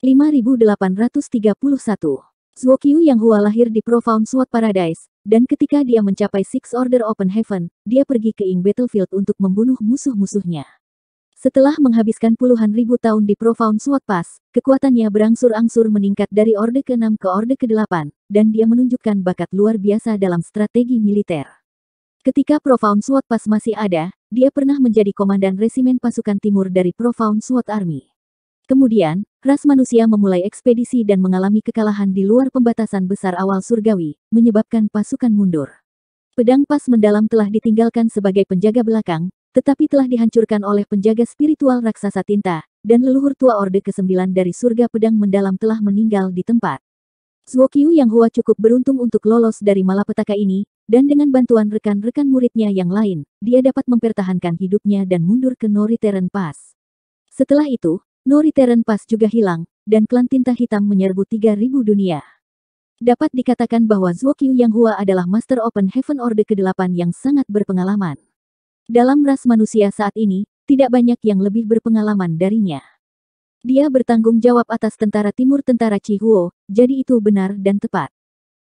5831. Zuokyu Yang Hua lahir di Profound Sword Paradise, dan ketika dia mencapai Six Order Open Heaven, dia pergi ke Ing Battlefield untuk membunuh musuh-musuhnya. Setelah menghabiskan puluhan ribu tahun di Profound Sword Pass, kekuatannya berangsur-angsur meningkat dari Orde ke-6 ke Orde ke-8, dan dia menunjukkan bakat luar biasa dalam strategi militer. Ketika Profound Sword Pass masih ada, dia pernah menjadi komandan resimen pasukan timur dari Profound Sword Army. Kemudian, ras manusia memulai ekspedisi dan mengalami kekalahan di luar pembatasan besar awal surgawi, menyebabkan pasukan mundur. Pedang pas mendalam telah ditinggalkan sebagai penjaga belakang, tetapi telah dihancurkan oleh penjaga spiritual raksasa tinta, dan leluhur tua Orde ke-9 dari surga pedang mendalam telah meninggal di tempat. Zuokyu Yang Hua cukup beruntung untuk lolos dari malapetaka ini, dan dengan bantuan rekan-rekan muridnya yang lain, dia dapat mempertahankan hidupnya dan mundur ke Noriteren Pass. Setelah itu, Noriteren Pass juga hilang, dan klan tinta hitam menyerbu 3000 dunia. Dapat dikatakan bahwa Zuokyu Yang Hua adalah Master Open Heaven Orde ke-8 yang sangat berpengalaman. Dalam ras manusia saat ini, tidak banyak yang lebih berpengalaman darinya. Dia bertanggung jawab atas tentara timur tentara Chihuo, jadi itu benar dan tepat.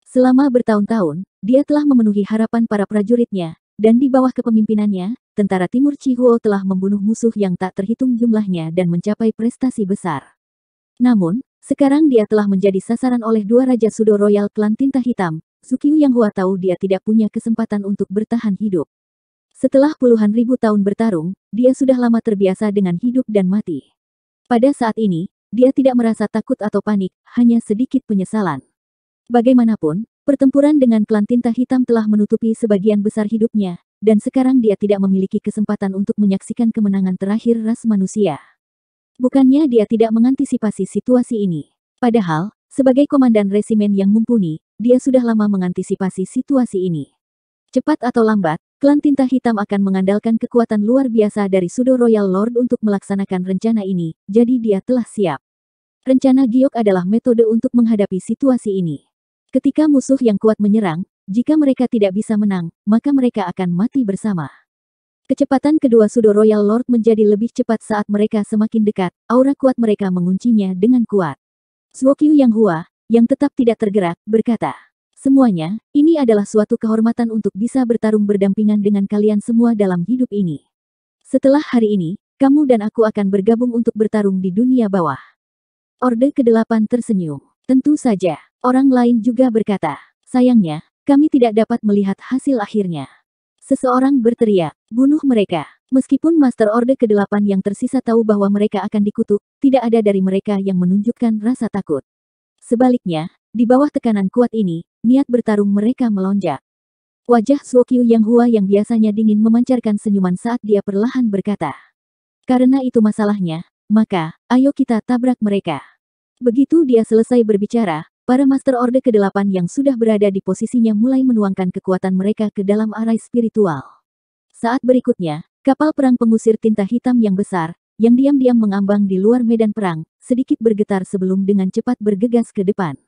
Selama bertahun-tahun, dia telah memenuhi harapan para prajuritnya, dan di bawah kepemimpinannya, tentara timur Chihuo telah membunuh musuh yang tak terhitung jumlahnya dan mencapai prestasi besar. Namun, sekarang dia telah menjadi sasaran oleh dua Raja Sudo Royal Klan Tinta Hitam, Sukyu Yang Hua tahu dia tidak punya kesempatan untuk bertahan hidup. Setelah puluhan ribu tahun bertarung, dia sudah lama terbiasa dengan hidup dan mati. Pada saat ini, dia tidak merasa takut atau panik, hanya sedikit penyesalan. Bagaimanapun, pertempuran dengan klan tinta hitam telah menutupi sebagian besar hidupnya, dan sekarang dia tidak memiliki kesempatan untuk menyaksikan kemenangan terakhir ras manusia. Bukannya dia tidak mengantisipasi situasi ini. Padahal, sebagai komandan resimen yang mumpuni, dia sudah lama mengantisipasi situasi ini. Cepat atau lambat, klan tinta hitam akan mengandalkan kekuatan luar biasa dari Sudo Royal Lord untuk melaksanakan rencana ini, jadi dia telah siap. Rencana Giok adalah metode untuk menghadapi situasi ini. Ketika musuh yang kuat menyerang, jika mereka tidak bisa menang, maka mereka akan mati bersama. Kecepatan kedua Sudo Royal Lord menjadi lebih cepat saat mereka semakin dekat, aura kuat mereka menguncinya dengan kuat. Suokyu Yang Hua, yang tetap tidak tergerak, berkata, Semuanya, ini adalah suatu kehormatan untuk bisa bertarung berdampingan dengan kalian semua dalam hidup ini. Setelah hari ini, kamu dan aku akan bergabung untuk bertarung di dunia bawah. Orde ke-8 tersenyum. Tentu saja, orang lain juga berkata, sayangnya, kami tidak dapat melihat hasil akhirnya. Seseorang berteriak, bunuh mereka. Meskipun Master Orde ke-8 yang tersisa tahu bahwa mereka akan dikutuk, tidak ada dari mereka yang menunjukkan rasa takut. Sebaliknya, di bawah tekanan kuat ini, niat bertarung mereka melonjak. Wajah Suokyu Yang Hua yang biasanya dingin memancarkan senyuman saat dia perlahan berkata. Karena itu masalahnya, maka, ayo kita tabrak mereka. Begitu dia selesai berbicara, Para Master Orde ke-8 yang sudah berada di posisinya mulai menuangkan kekuatan mereka ke dalam arai spiritual. Saat berikutnya, kapal perang pengusir tinta hitam yang besar, yang diam-diam mengambang di luar medan perang, sedikit bergetar sebelum dengan cepat bergegas ke depan.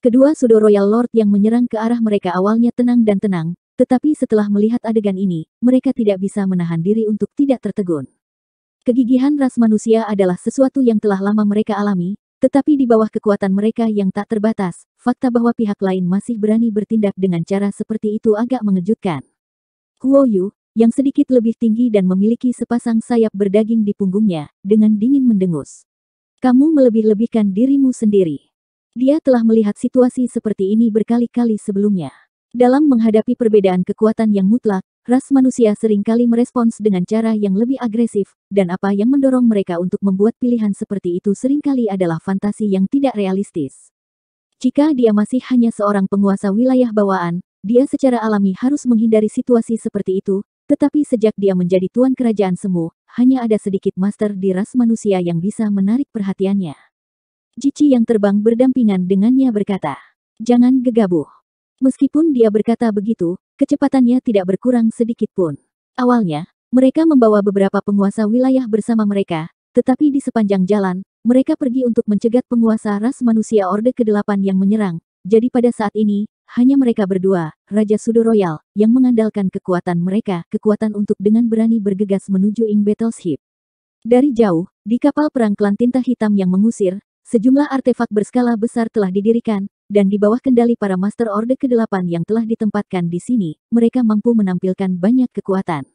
Kedua Sudo Royal Lord yang menyerang ke arah mereka awalnya tenang dan tenang, tetapi setelah melihat adegan ini, mereka tidak bisa menahan diri untuk tidak tertegun. Kegigihan ras manusia adalah sesuatu yang telah lama mereka alami, tetapi di bawah kekuatan mereka yang tak terbatas, fakta bahwa pihak lain masih berani bertindak dengan cara seperti itu agak mengejutkan. Huo Yu, yang sedikit lebih tinggi dan memiliki sepasang sayap berdaging di punggungnya, dengan dingin mendengus. Kamu melebih-lebihkan dirimu sendiri. Dia telah melihat situasi seperti ini berkali-kali sebelumnya. Dalam menghadapi perbedaan kekuatan yang mutlak, ras manusia sering kali merespons dengan cara yang lebih agresif, dan apa yang mendorong mereka untuk membuat pilihan seperti itu sering kali adalah fantasi yang tidak realistis. Jika dia masih hanya seorang penguasa wilayah bawaan, dia secara alami harus menghindari situasi seperti itu, tetapi sejak dia menjadi tuan kerajaan semu, hanya ada sedikit master di ras manusia yang bisa menarik perhatiannya. Jici yang terbang berdampingan dengannya berkata, Jangan gegabah. Meskipun dia berkata begitu, kecepatannya tidak berkurang sedikit pun. Awalnya, mereka membawa beberapa penguasa wilayah bersama mereka, tetapi di sepanjang jalan, mereka pergi untuk mencegat penguasa ras manusia Orde ke-8 yang menyerang. Jadi pada saat ini, hanya mereka berdua, Raja Sudo Royal, yang mengandalkan kekuatan mereka, kekuatan untuk dengan berani bergegas menuju Ing Battleship. Dari jauh, di kapal perang klan tinta hitam yang mengusir, sejumlah artefak berskala besar telah didirikan, dan di bawah kendali para Master Orde ke-8 yang telah ditempatkan di sini, mereka mampu menampilkan banyak kekuatan.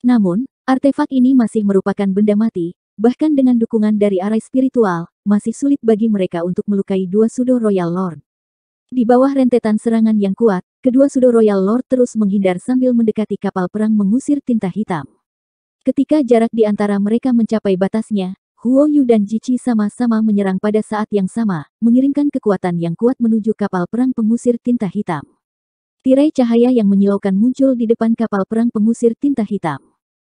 Namun, artefak ini masih merupakan benda mati, bahkan dengan dukungan dari arai spiritual, masih sulit bagi mereka untuk melukai dua Sudo Royal Lord. Di bawah rentetan serangan yang kuat, kedua Sudo Royal Lord terus menghindar sambil mendekati kapal perang mengusir tinta hitam. Ketika jarak di antara mereka mencapai batasnya, Huo Yu dan Jichi sama-sama menyerang pada saat yang sama, mengirimkan kekuatan yang kuat menuju kapal perang pengusir tinta hitam. Tirai cahaya yang menyilaukan muncul di depan kapal perang pengusir tinta hitam.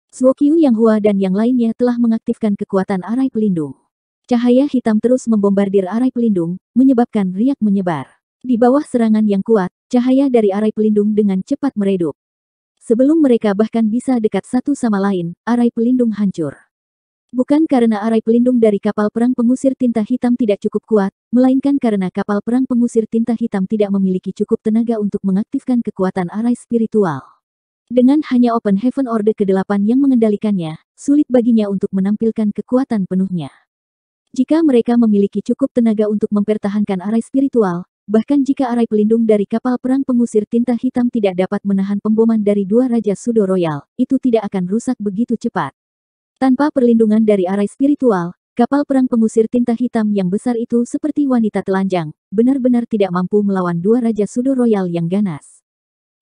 Suokyu Yang Hua dan yang lainnya telah mengaktifkan kekuatan arai pelindung. Cahaya hitam terus membombardir arai pelindung, menyebabkan riak menyebar. Di bawah serangan yang kuat, cahaya dari arai pelindung dengan cepat meredup. Sebelum mereka bahkan bisa dekat satu sama lain, arai pelindung hancur. Bukan karena arai pelindung dari kapal perang pengusir tinta hitam tidak cukup kuat, melainkan karena kapal perang pengusir tinta hitam tidak memiliki cukup tenaga untuk mengaktifkan kekuatan arai spiritual. Dengan hanya Open Heaven Orde ke-8 yang mengendalikannya, sulit baginya untuk menampilkan kekuatan penuhnya. Jika mereka memiliki cukup tenaga untuk mempertahankan arai spiritual, Bahkan jika arai pelindung dari kapal perang pengusir tinta hitam tidak dapat menahan pemboman dari dua Raja Sudo Royal, itu tidak akan rusak begitu cepat. Tanpa perlindungan dari arai spiritual, kapal perang pengusir tinta hitam yang besar itu seperti wanita telanjang, benar-benar tidak mampu melawan dua Raja Sudo Royal yang ganas.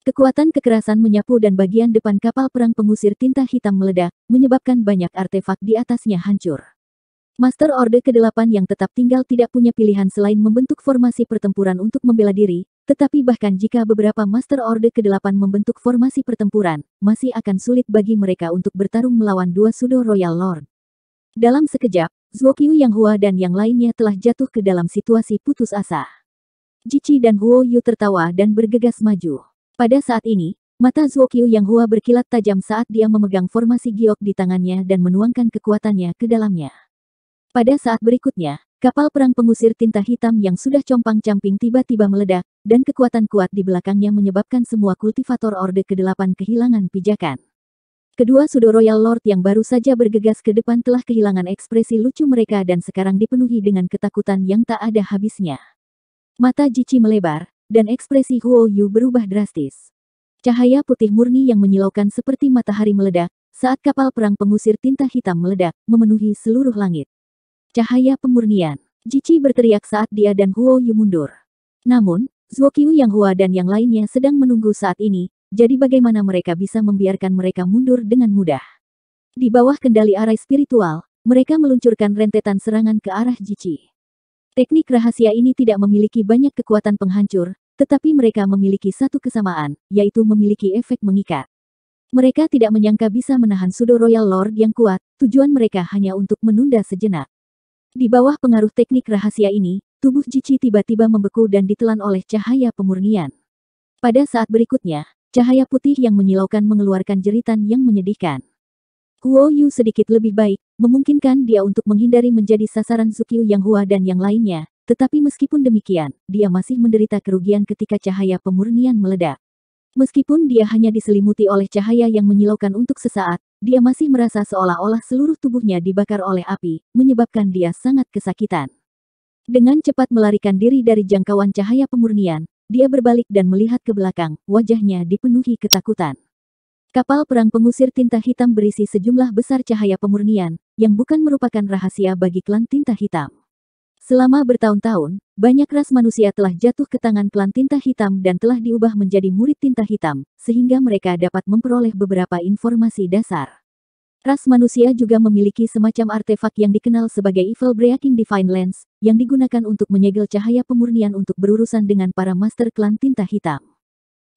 Kekuatan kekerasan menyapu dan bagian depan kapal perang pengusir tinta hitam meledak, menyebabkan banyak artefak di atasnya hancur. Master Orde ke-8 yang tetap tinggal tidak punya pilihan selain membentuk formasi pertempuran untuk membela diri, tetapi bahkan jika beberapa Master Orde ke-8 membentuk formasi pertempuran, masih akan sulit bagi mereka untuk bertarung melawan dua Sudo Royal Lord. Dalam sekejap, Zuokyu Yang Hua dan yang lainnya telah jatuh ke dalam situasi putus asa. Jichi dan Huo Yu tertawa dan bergegas maju. Pada saat ini, mata Zuokyu Yang Hua berkilat tajam saat dia memegang formasi giok di tangannya dan menuangkan kekuatannya ke dalamnya. Pada saat berikutnya, kapal perang pengusir tinta hitam yang sudah compang-camping tiba-tiba meledak, dan kekuatan kuat di belakangnya menyebabkan semua kultivator Orde ke-8 kehilangan pijakan. Kedua Sudo Royal Lord yang baru saja bergegas ke depan telah kehilangan ekspresi lucu mereka dan sekarang dipenuhi dengan ketakutan yang tak ada habisnya. Mata Jichi melebar, dan ekspresi Huo Yu berubah drastis. Cahaya putih murni yang menyilaukan seperti matahari meledak, saat kapal perang pengusir tinta hitam meledak, memenuhi seluruh langit. Cahaya pemurnian. Jici berteriak saat dia dan Huo Yu mundur. Namun, Zuokyu Yang Hua dan yang lainnya sedang menunggu saat ini, jadi bagaimana mereka bisa membiarkan mereka mundur dengan mudah. Di bawah kendali arai spiritual, mereka meluncurkan rentetan serangan ke arah Jici. Teknik rahasia ini tidak memiliki banyak kekuatan penghancur, tetapi mereka memiliki satu kesamaan, yaitu memiliki efek mengikat. Mereka tidak menyangka bisa menahan Sudo Royal Lord yang kuat, tujuan mereka hanya untuk menunda sejenak. Di bawah pengaruh teknik rahasia ini, tubuh Jici tiba-tiba membeku dan ditelan oleh cahaya pemurnian. Pada saat berikutnya, cahaya putih yang menyilaukan mengeluarkan jeritan yang menyedihkan. Huo Yu sedikit lebih baik, memungkinkan dia untuk menghindari menjadi sasaran Zukyu Yang Hua dan yang lainnya, tetapi meskipun demikian, dia masih menderita kerugian ketika cahaya pemurnian meledak. Meskipun dia hanya diselimuti oleh cahaya yang menyilaukan untuk sesaat, dia masih merasa seolah-olah seluruh tubuhnya dibakar oleh api, menyebabkan dia sangat kesakitan. Dengan cepat melarikan diri dari jangkauan cahaya pemurnian, dia berbalik dan melihat ke belakang, wajahnya dipenuhi ketakutan. Kapal perang pengusir tinta hitam berisi sejumlah besar cahaya pemurnian, yang bukan merupakan rahasia bagi klan tinta hitam. Selama bertahun-tahun, banyak ras manusia telah jatuh ke tangan klan tinta hitam dan telah diubah menjadi murid tinta hitam, sehingga mereka dapat memperoleh beberapa informasi dasar. Ras manusia juga memiliki semacam artefak yang dikenal sebagai Evil Breaking Divine Lens, yang digunakan untuk menyegel cahaya pemurnian untuk berurusan dengan para master klan tinta hitam.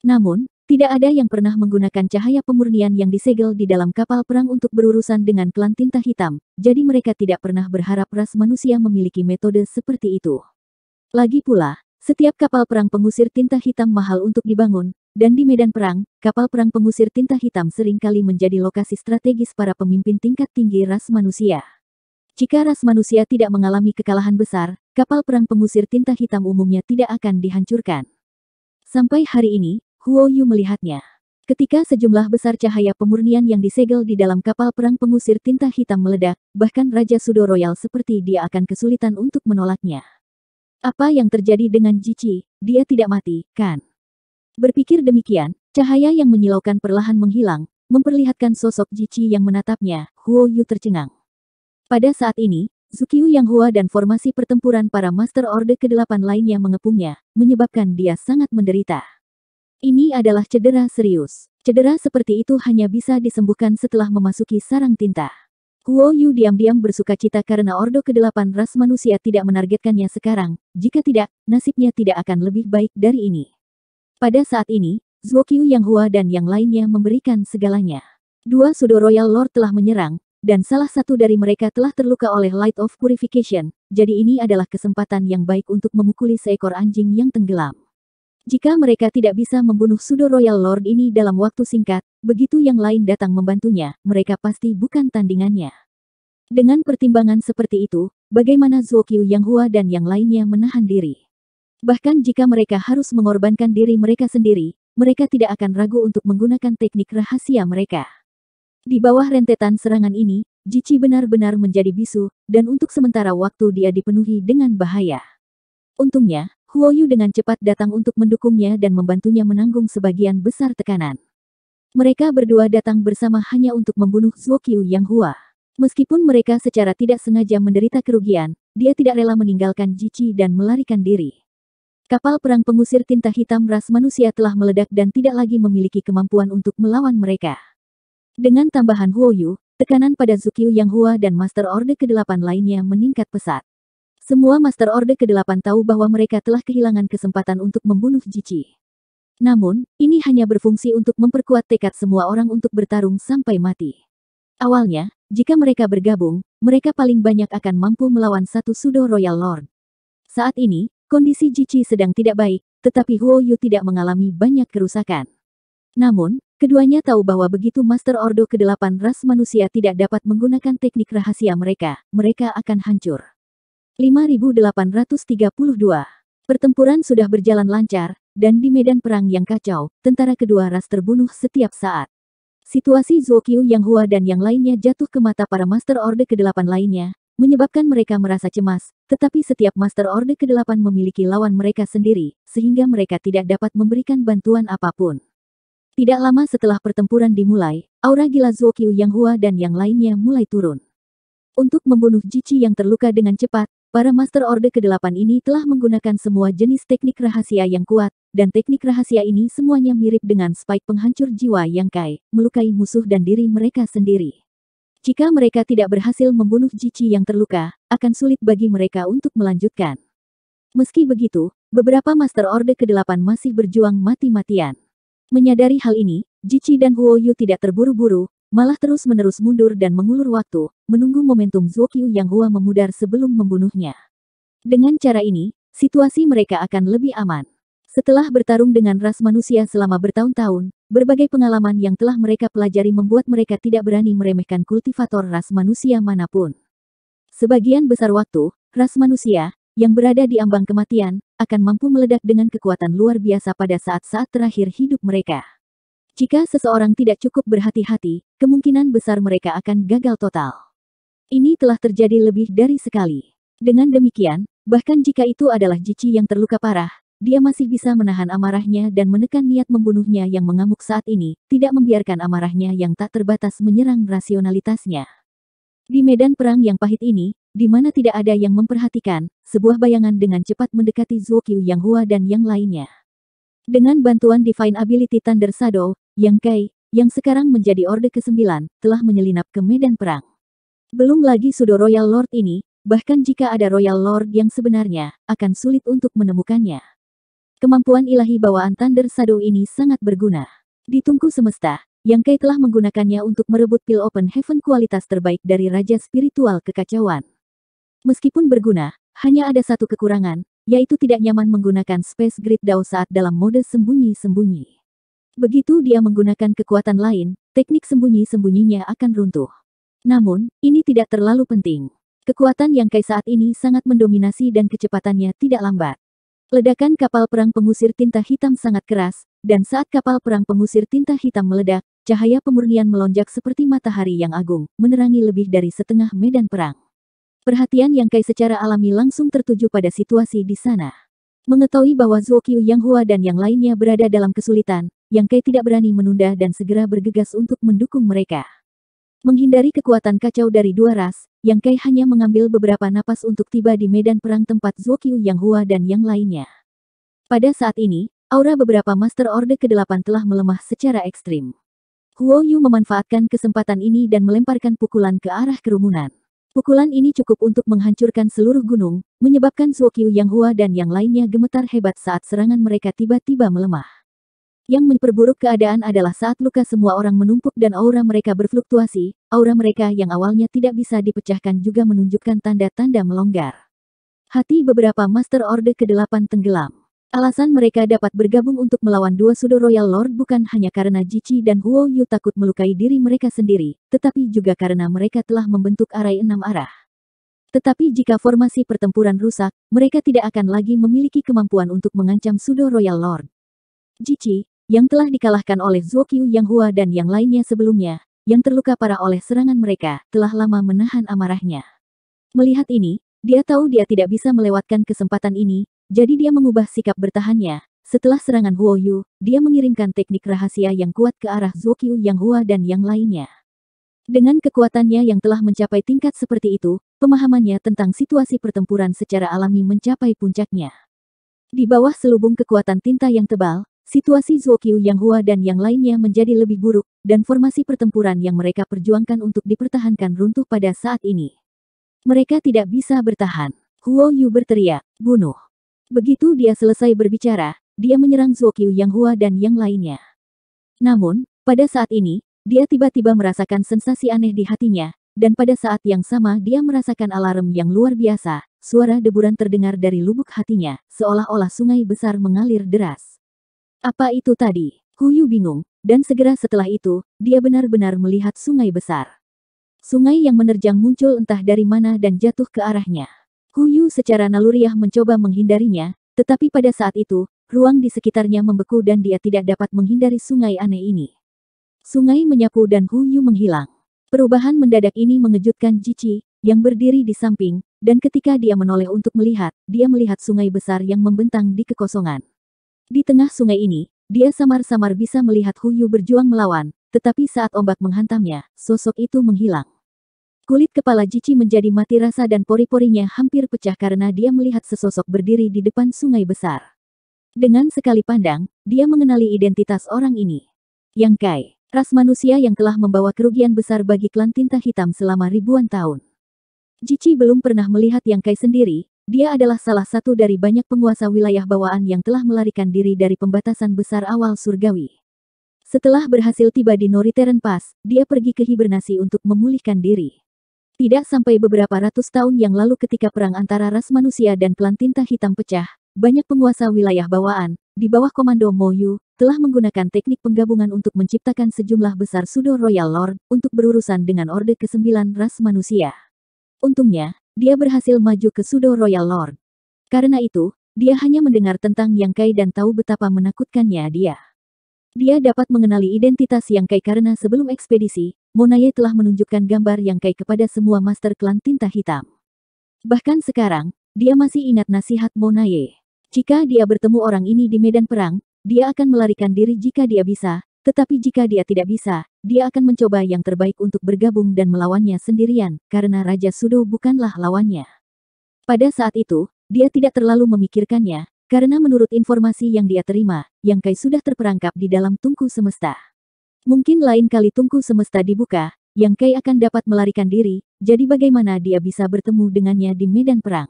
Namun, tidak ada yang pernah menggunakan cahaya pemurnian yang disegel di dalam kapal perang untuk berurusan dengan klan tinta hitam, jadi mereka tidak pernah berharap ras manusia memiliki metode seperti itu. Lagi pula, setiap kapal perang pengusir tinta hitam mahal untuk dibangun, dan di medan perang, kapal perang pengusir tinta hitam sering kali menjadi lokasi strategis para pemimpin tingkat tinggi ras manusia. Jika ras manusia tidak mengalami kekalahan besar, kapal perang pengusir tinta hitam umumnya tidak akan dihancurkan. Sampai hari ini, Huo Yu melihatnya. Ketika sejumlah besar cahaya pemurnian yang disegel di dalam kapal perang pengusir tinta hitam meledak, bahkan Raja Sudo Royal seperti dia akan kesulitan untuk menolaknya. Apa yang terjadi dengan Jici? Dia tidak mati, kan? Berpikir demikian, cahaya yang menyilaukan perlahan menghilang, memperlihatkan sosok Jici yang menatapnya, Huo Yu tercengang. Pada saat ini, Zukiu Yang Hua dan formasi pertempuran para Master Orde ke-8 lainnya mengepungnya, menyebabkan dia sangat menderita. Ini adalah cedera serius. Cedera seperti itu hanya bisa disembuhkan setelah memasuki sarang tinta. Kuo Yu diam-diam bersuka cita karena Ordo ke-8 ras manusia tidak menargetkannya sekarang, jika tidak, nasibnya tidak akan lebih baik dari ini. Pada saat ini, Zuo Qiu Yang Hua dan yang lainnya memberikan segalanya. Dua Sudo Royal Lord telah menyerang, dan salah satu dari mereka telah terluka oleh Light of Purification, jadi ini adalah kesempatan yang baik untuk memukuli seekor anjing yang tenggelam. Jika mereka tidak bisa membunuh Sudo Royal Lord ini dalam waktu singkat, begitu yang lain datang membantunya, mereka pasti bukan tandingannya. Dengan pertimbangan seperti itu, bagaimana Zuo Qiu Yang Hua dan yang lainnya menahan diri? Bahkan jika mereka harus mengorbankan diri mereka sendiri, mereka tidak akan ragu untuk menggunakan teknik rahasia mereka. Di bawah rentetan serangan ini, Jici benar-benar menjadi bisu, dan untuk sementara waktu dia dipenuhi dengan bahaya. Untungnya, Huo Yu dengan cepat datang untuk mendukungnya dan membantunya menanggung sebagian besar tekanan. Mereka berdua datang bersama hanya untuk membunuh Zuo Qiu Yang Hua. Meskipun mereka secara tidak sengaja menderita kerugian, dia tidak rela meninggalkan Jici dan melarikan diri. Kapal perang pengusir tinta hitam ras manusia telah meledak dan tidak lagi memiliki kemampuan untuk melawan mereka. Dengan tambahan Huo Yu, tekanan pada Zukiu Yang Hua dan Master Orde ke-8 lainnya meningkat pesat. Semua Master Orde ke-8 tahu bahwa mereka telah kehilangan kesempatan untuk membunuh Jici. Namun, ini hanya berfungsi untuk memperkuat tekad semua orang untuk bertarung sampai mati. Awalnya, jika mereka bergabung, mereka paling banyak akan mampu melawan satu Sudo Royal Lord. Saat ini, kondisi Jici sedang tidak baik, tetapi Huo Yu tidak mengalami banyak kerusakan. Namun, keduanya tahu bahwa begitu Master Ordo ke-8 ras manusia tidak dapat menggunakan teknik rahasia mereka, mereka akan hancur. 5832. Pertempuran sudah berjalan lancar, dan di medan perang yang kacau, tentara kedua ras terbunuh setiap saat. Situasi Zuo Qiu Yang Hua dan yang lainnya jatuh ke mata para Master Orde ke-8 lainnya, menyebabkan mereka merasa cemas, tetapi setiap Master Orde ke-8 memiliki lawan mereka sendiri, sehingga mereka tidak dapat memberikan bantuan apa pun. Tidak lama setelah pertempuran dimulai, aura gila Zuo Qiu Yang Hua dan yang lainnya mulai turun. Untuk membunuh Jici yang terluka dengan cepat, Para Master Orde ke-8 ini telah menggunakan semua jenis teknik rahasia yang kuat, dan teknik rahasia ini semuanya mirip dengan spike penghancur jiwa yang kai, melukai musuh dan diri mereka sendiri. Jika mereka tidak berhasil membunuh Jici yang terluka, akan sulit bagi mereka untuk melanjutkan. Meski begitu, beberapa Master Orde ke-8 masih berjuang mati-matian. Menyadari hal ini, Jici dan Huo Yu tidak terburu-buru, malah terus-menerus mundur dan mengulur waktu, menunggu momentum Zuo Qiu yang Hua memudar sebelum membunuhnya. Dengan cara ini, situasi mereka akan lebih aman. Setelah bertarung dengan ras manusia selama bertahun-tahun, berbagai pengalaman yang telah mereka pelajari membuat mereka tidak berani meremehkan kultivator ras manusia mana pun. Sebagian besar waktu, ras manusia, yang berada di ambang kematian, akan mampu meledak dengan kekuatan luar biasa pada saat-saat terakhir hidup mereka. Jika seseorang tidak cukup berhati-hati, kemungkinan besar mereka akan gagal total. Ini telah terjadi lebih dari sekali. Dengan demikian, bahkan jika itu adalah Jici yang terluka parah, dia masih bisa menahan amarahnya dan menekan niat membunuhnya yang mengamuk saat ini, tidak membiarkan amarahnya yang tak terbatas menyerang rasionalitasnya. Di medan perang yang pahit ini, di mana tidak ada yang memperhatikan, sebuah bayangan dengan cepat mendekati Zuo Qiu Yang Hua dan yang lainnya. Dengan bantuan Divine Ability Thunder Shadow, yang Kai, yang sekarang menjadi Orde ke-9, telah menyelinap ke medan perang. Belum lagi Sudo Royal Lord ini, bahkan jika ada Royal Lord yang sebenarnya, akan sulit untuk menemukannya. Kemampuan ilahi bawaan Thunder Shadow ini sangat berguna. Di tungku semesta, Yang Kai telah menggunakannya untuk merebut pil Open Heaven kualitas terbaik dari Raja Spiritual Kekacauan. Meskipun berguna, hanya ada satu kekurangan, yaitu tidak nyaman menggunakan Space Grid Dao saat dalam mode sembunyi-sembunyi. Begitu dia menggunakan kekuatan lain, teknik sembunyi-sembunyinya akan runtuh. Namun, ini tidak terlalu penting. Kekuatan yang Kai saat ini sangat mendominasi dan kecepatannya tidak lambat. Ledakan kapal perang pengusir tinta hitam sangat keras, dan saat kapal perang pengusir tinta hitam meledak, cahaya pemurnian melonjak seperti matahari yang agung, menerangi lebih dari setengah medan perang. Perhatian Yang Kai secara alami langsung tertuju pada situasi di sana. Mengetahui bahwa Zhuo Qiu Yang Hua dan yang lainnya berada dalam kesulitan, Yang Kai tidak berani menunda dan segera bergegas untuk mendukung mereka. Menghindari kekuatan kacau dari dua ras, Yang Kai hanya mengambil beberapa napas untuk tiba di medan perang tempat Zhuo Qiu Yang Hua dan yang lainnya. Pada saat ini, aura beberapa Master Orde ke-8 telah melemah secara ekstrim. Huo Yu memanfaatkan kesempatan ini dan melemparkan pukulan ke arah kerumunan. Pukulan ini cukup untuk menghancurkan seluruh gunung, menyebabkan Suokyu Yang Hua dan yang lainnya gemetar hebat saat serangan mereka tiba-tiba melemah. Yang memperburuk keadaan adalah saat luka semua orang menumpuk dan aura mereka berfluktuasi, aura mereka yang awalnya tidak bisa dipecahkan juga menunjukkan tanda-tanda melonggar. Hati beberapa Master Orde ke-8 tenggelam. Alasan mereka dapat bergabung untuk melawan dua Sudo Royal Lord bukan hanya karena Jichi dan Huo Yu takut melukai diri mereka sendiri, tetapi juga karena mereka telah membentuk arai enam arah. Tetapi jika formasi pertempuran rusak, mereka tidak akan lagi memiliki kemampuan untuk mengancam Sudo Royal Lord. Jichi, yang telah dikalahkan oleh Zuo Qiu Yang Hua dan yang lainnya sebelumnya, yang terluka parah oleh serangan mereka, telah lama menahan amarahnya. Melihat ini, dia tahu dia tidak bisa melewatkan kesempatan ini, jadi dia mengubah sikap bertahannya. Setelah serangan Huo Yu, dia mengirimkan teknik rahasia yang kuat ke arah Zhuo Qiu Yang Hua dan yang lainnya. Dengan kekuatannya yang telah mencapai tingkat seperti itu, pemahamannya tentang situasi pertempuran secara alami mencapai puncaknya. Di bawah selubung kekuatan tinta yang tebal, situasi Zhuo Qiu Yang Hua dan yang lainnya menjadi lebih buruk, dan formasi pertempuran yang mereka perjuangkan untuk dipertahankan runtuh pada saat ini. Mereka tidak bisa bertahan. Huo Yu berteriak, bunuh. Begitu dia selesai berbicara, dia menyerang Zhuo Qiu Yang Hua dan yang lainnya. Namun, pada saat ini, dia tiba-tiba merasakan sensasi aneh di hatinya, dan pada saat yang sama dia merasakan alarm yang luar biasa, suara deburan terdengar dari lubuk hatinya, seolah-olah sungai besar mengalir deras. Apa itu tadi? Huyu bingung, dan segera setelah itu, dia benar-benar melihat sungai besar. Sungai yang menerjang muncul entah dari mana dan jatuh ke arahnya. Huyu secara naluriah mencoba menghindarinya, tetapi pada saat itu, ruang di sekitarnya membeku dan dia tidak dapat menghindari sungai aneh ini. Sungai menyapu dan Huyu menghilang. Perubahan mendadak ini mengejutkan Jici, yang berdiri di samping, dan ketika dia menoleh untuk melihat, dia melihat sungai besar yang membentang di kekosongan. Di tengah sungai ini, dia samar-samar bisa melihat Huyu berjuang melawan, tetapi saat ombak menghantamnya, sosok itu menghilang. Kulit kepala Jici menjadi mati rasa dan pori-porinya hampir pecah karena dia melihat sesosok berdiri di depan sungai besar. Dengan sekali pandang, dia mengenali identitas orang ini. Yang Kai, ras manusia yang telah membawa kerugian besar bagi klan tinta hitam selama ribuan tahun. Jici belum pernah melihat Yang Kai sendiri, dia adalah salah satu dari banyak penguasa wilayah bawaan yang telah melarikan diri dari pembatasan besar awal surgawi. Setelah berhasil tiba di Noriteren Pass, dia pergi ke hibernasi untuk memulihkan diri. Tidak sampai beberapa ratus tahun yang lalu ketika perang antara ras manusia dan klan tinta hitam pecah, banyak penguasa wilayah bawaan, di bawah komando Moyu, telah menggunakan teknik penggabungan untuk menciptakan sejumlah besar Sudo Royal Lord, untuk berurusan dengan Orde ke-9 ras manusia. Untungnya, dia berhasil maju ke Sudo Royal Lord. Karena itu, dia hanya mendengar tentang Yang Kai dan tahu betapa menakutkannya dia. Dia dapat mengenali identitas Yang Kai karena sebelum ekspedisi, Monaye telah menunjukkan gambar Yang Kai kepada semua master klan tinta hitam. Bahkan sekarang, dia masih ingat nasihat Monaye. Jika dia bertemu orang ini di medan perang, dia akan melarikan diri jika dia bisa, tetapi jika dia tidak bisa, dia akan mencoba yang terbaik untuk bergabung dan melawannya sendirian, karena Raja Sudo bukanlah lawannya. Pada saat itu, dia tidak terlalu memikirkannya, karena menurut informasi yang dia terima, Yang Kai sudah terperangkap di dalam tungku semesta. Mungkin lain kali tungku semesta dibuka, Yang Kai akan dapat melarikan diri, jadi bagaimana dia bisa bertemu dengannya di medan perang.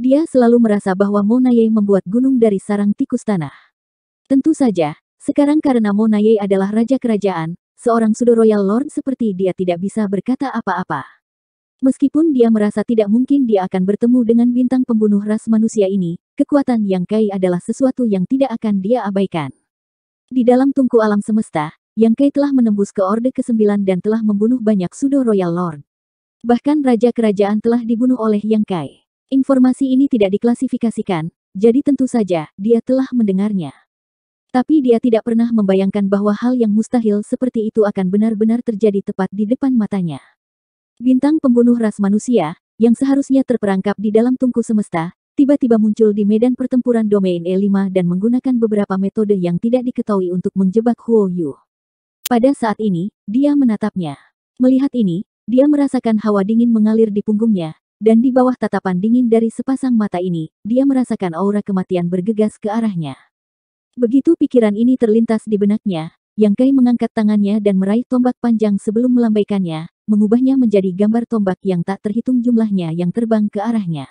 Dia selalu merasa bahwa Monaye membuat gunung dari sarang tikus tanah. Tentu saja, sekarang karena Monaye adalah raja kerajaan, seorang Sudo Royal Lord seperti dia tidak bisa berkata apa-apa. Meskipun dia merasa tidak mungkin dia akan bertemu dengan bintang pembunuh ras manusia ini, kekuatan Yang Kai adalah sesuatu yang tidak akan dia abaikan. Di dalam tungku alam semesta, yang Kai telah menembus ke Orde ke-9 dan telah membunuh banyak Sudo Royal Lord. Bahkan Raja Kerajaan telah dibunuh oleh Yang Kai. Informasi ini tidak diklasifikasikan, jadi tentu saja, dia telah mendengarnya. Tapi dia tidak pernah membayangkan bahwa hal yang mustahil seperti itu akan benar-benar terjadi tepat di depan matanya. Bintang pembunuh ras manusia, yang seharusnya terperangkap di dalam tungku semesta, tiba-tiba muncul di medan pertempuran domain E5 dan menggunakan beberapa metode yang tidak diketahui untuk menjebak Huo Yu. Pada saat ini, dia menatapnya. Melihat ini, dia merasakan hawa dingin mengalir di punggungnya, dan di bawah tatapan dingin dari sepasang mata ini, dia merasakan aura kematian bergegas ke arahnya. Begitu pikiran ini terlintas di benaknya, Yang Kai mengangkat tangannya dan meraih tombak panjang sebelum melambaikannya, mengubahnya menjadi gambar tombak yang tak terhitung jumlahnya yang terbang ke arahnya.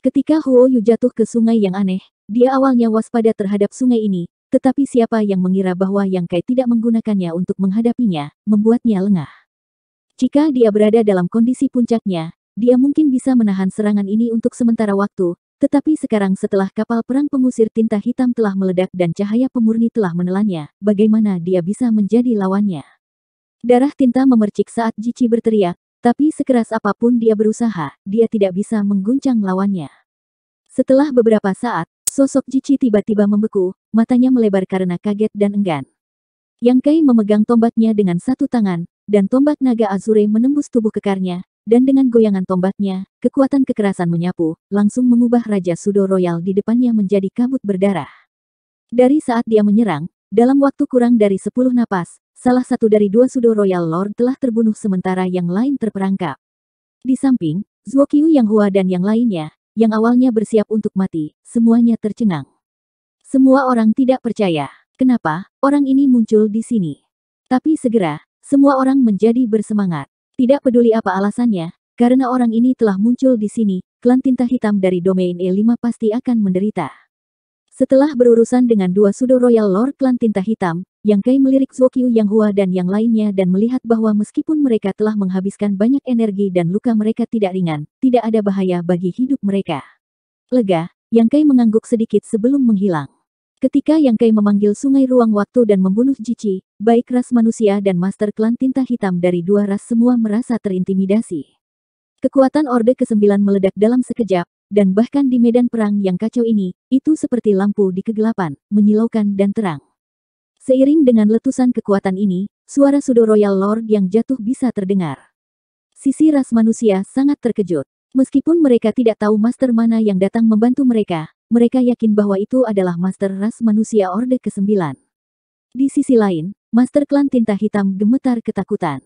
Ketika Huo Yu jatuh ke sungai yang aneh, dia awalnya waspada terhadap sungai ini, tetapi siapa yang mengira bahwa Yang Kai tidak menggunakannya untuk menghadapinya, membuatnya lengah. Jika dia berada dalam kondisi puncaknya, dia mungkin bisa menahan serangan ini untuk sementara waktu, tetapi sekarang setelah kapal perang pengusir tinta hitam telah meledak dan cahaya pemurni telah menelannya, bagaimana dia bisa menjadi lawannya? Darah tinta memercik saat Jici berteriak, tapi sekeras apa pun dia berusaha, dia tidak bisa mengguncang lawannya. Setelah beberapa saat, sosok Jici tiba-tiba membeku, matanya melebar karena kaget dan enggan. Yang Kai memegang tombaknya dengan satu tangan, dan tombak naga Azure menembus tubuh kekarnya, dan dengan goyangan tombaknya, kekuatan kekerasan menyapu, langsung mengubah Raja Sudo Royal di depannya menjadi kabut berdarah. Dari saat dia menyerang, dalam waktu kurang dari sepuluh napas, salah satu dari dua Sudo Royal Lord telah terbunuh sementara yang lain terperangkap. Di samping, Zuokyu Yang Hua dan yang lainnya, yang awalnya bersiap untuk mati, semuanya tercengang. Semua orang tidak percaya, kenapa orang ini muncul di sini. Tapi segera, semua orang menjadi bersemangat. Tidak peduli apa alasannya, karena orang ini telah muncul di sini, klan tinta hitam dari domain E5 pasti akan menderita. Setelah berurusan dengan dua sudo royal lord klan tinta hitam, Yang Kai melirik Zokyu Yang Hua dan yang lainnya dan melihat bahwa meskipun mereka telah menghabiskan banyak energi dan luka mereka tidak ringan, tidak ada bahaya bagi hidup mereka. Lega, Yang Kai mengangguk sedikit sebelum menghilang. Ketika Yang Kai memanggil sungai ruang waktu dan membunuh Jici, baik ras manusia dan master klan tinta hitam dari dua ras semua merasa terintimidasi. Kekuatan Orde ke-9 meledak dalam sekejap, dan bahkan di medan perang yang kacau ini, itu seperti lampu di kegelapan, menyilaukan dan terang. Seiring dengan letusan kekuatan ini, suara Sudo Royal Lord yang jatuh bisa terdengar. Sisi ras manusia sangat terkejut. Meskipun mereka tidak tahu master mana yang datang membantu mereka, mereka yakin bahwa itu adalah master ras manusia Orde ke-9. Di sisi lain, master klan tinta hitam gemetar ketakutan.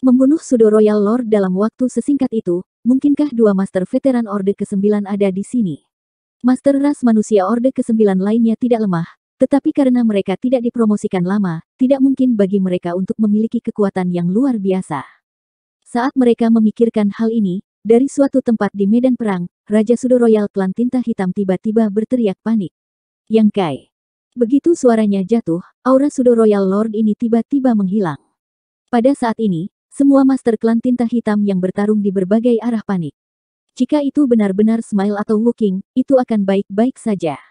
Membunuh Sudo Royal Lord dalam waktu sesingkat itu, mungkinkah dua master veteran Orde ke-9 ada di sini? Master ras manusia Orde ke-9 lainnya tidak lemah, tetapi karena mereka tidak dipromosikan lama, tidak mungkin bagi mereka untuk memiliki kekuatan yang luar biasa. Saat mereka memikirkan hal ini, dari suatu tempat di medan perang, Raja Sudo Royal Klan Tinta Hitam tiba-tiba berteriak panik. Yang Kai. Begitu suaranya jatuh, aura Sudo Royal Lord ini tiba-tiba menghilang. Pada saat ini, semua Master Klan Tinta Hitam yang bertarung di berbagai arah panik. Jika itu benar-benar Smile atau Wooking, itu akan baik-baik saja.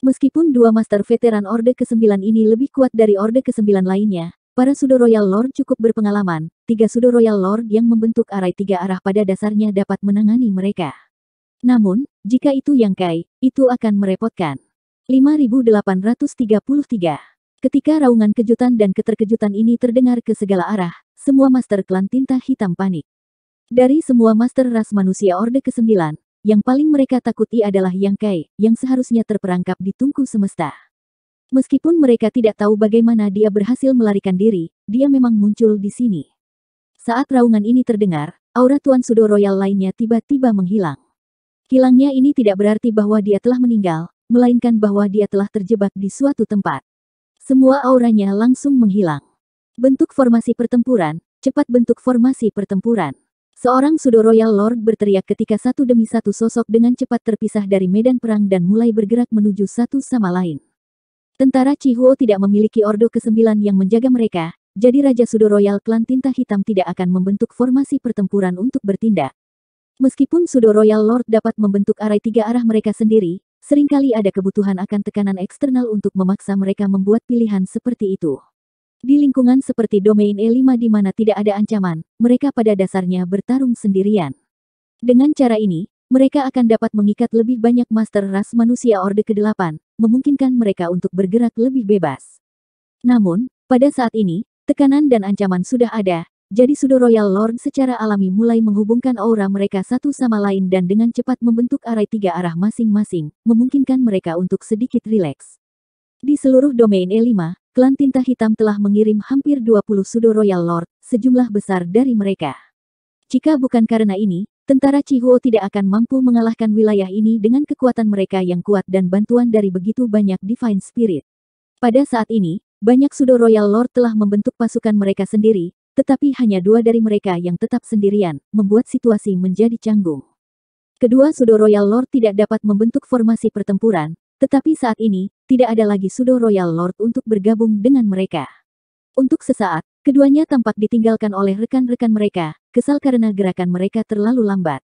Meskipun dua Master Veteran Orde ke-9 ini lebih kuat dari Orde ke-9 lainnya, Para Sudo Royal Lord cukup berpengalaman, tiga Sudo Royal Lord yang membentuk arai tiga arah pada dasarnya dapat menangani mereka. Namun, jika itu yang Kai, itu akan merepotkan. 5833 Ketika raungan kejutan dan keterkejutan ini terdengar ke segala arah, semua master klan tinta hitam panik. Dari semua master ras manusia Orde ke-9, yang paling mereka takuti adalah Yang Kai, yang seharusnya terperangkap di tungku semesta. Meskipun mereka tidak tahu bagaimana dia berhasil melarikan diri, dia memang muncul di sini. Saat raungan ini terdengar, aura Tuan Sudo Royal lainnya tiba-tiba menghilang. Hilangnya ini tidak berarti bahwa dia telah meninggal, melainkan bahwa dia telah terjebak di suatu tempat. Semua auranya langsung menghilang. Bentuk formasi pertempuran, cepat bentuk formasi pertempuran. Seorang Sudo Royal Lord berteriak ketika satu demi satu sosok dengan cepat terpisah dari medan perang dan mulai bergerak menuju satu sama lain. Tentara Chihuo tidak memiliki ordo ke-9 yang menjaga mereka, jadi Raja Sudo Royal Klan Tinta Hitam tidak akan membentuk formasi pertempuran untuk bertindak. Meskipun Sudo Royal Lord dapat membentuk arai tiga arah mereka sendiri, sering kali ada kebutuhan akan tekanan eksternal untuk memaksa mereka membuat pilihan seperti itu. Di lingkungan seperti domain E5 di mana tidak ada ancaman, mereka pada dasarnya bertarung sendirian. Dengan cara ini, mereka akan dapat mengikat lebih banyak master ras manusia Orde ke-8, memungkinkan mereka untuk bergerak lebih bebas. Namun, pada saat ini, tekanan dan ancaman sudah ada, jadi Sudo Royal Lord secara alami mulai menghubungkan aura mereka satu sama lain dan dengan cepat membentuk arai tiga arah masing-masing, memungkinkan mereka untuk sedikit rileks. Di seluruh domain E5, klan tinta hitam telah mengirim hampir 20 Sudo Royal Lord, sejumlah besar dari mereka. Jika bukan karena ini, tentara Chihuo tidak akan mampu mengalahkan wilayah ini dengan kekuatan mereka yang kuat dan bantuan dari begitu banyak Divine Spirit. Pada saat ini, banyak Sudo Royal Lord telah membentuk pasukan mereka sendiri, tetapi hanya dua dari mereka yang tetap sendirian, membuat situasi menjadi canggung. Kedua Sudo Royal Lord tidak dapat membentuk formasi pertempuran, tetapi saat ini, tidak ada lagi Sudo Royal Lord untuk bergabung dengan mereka. Untuk sesaat, keduanya tampak ditinggalkan oleh rekan-rekan mereka, kesal karena gerakan mereka terlalu lambat.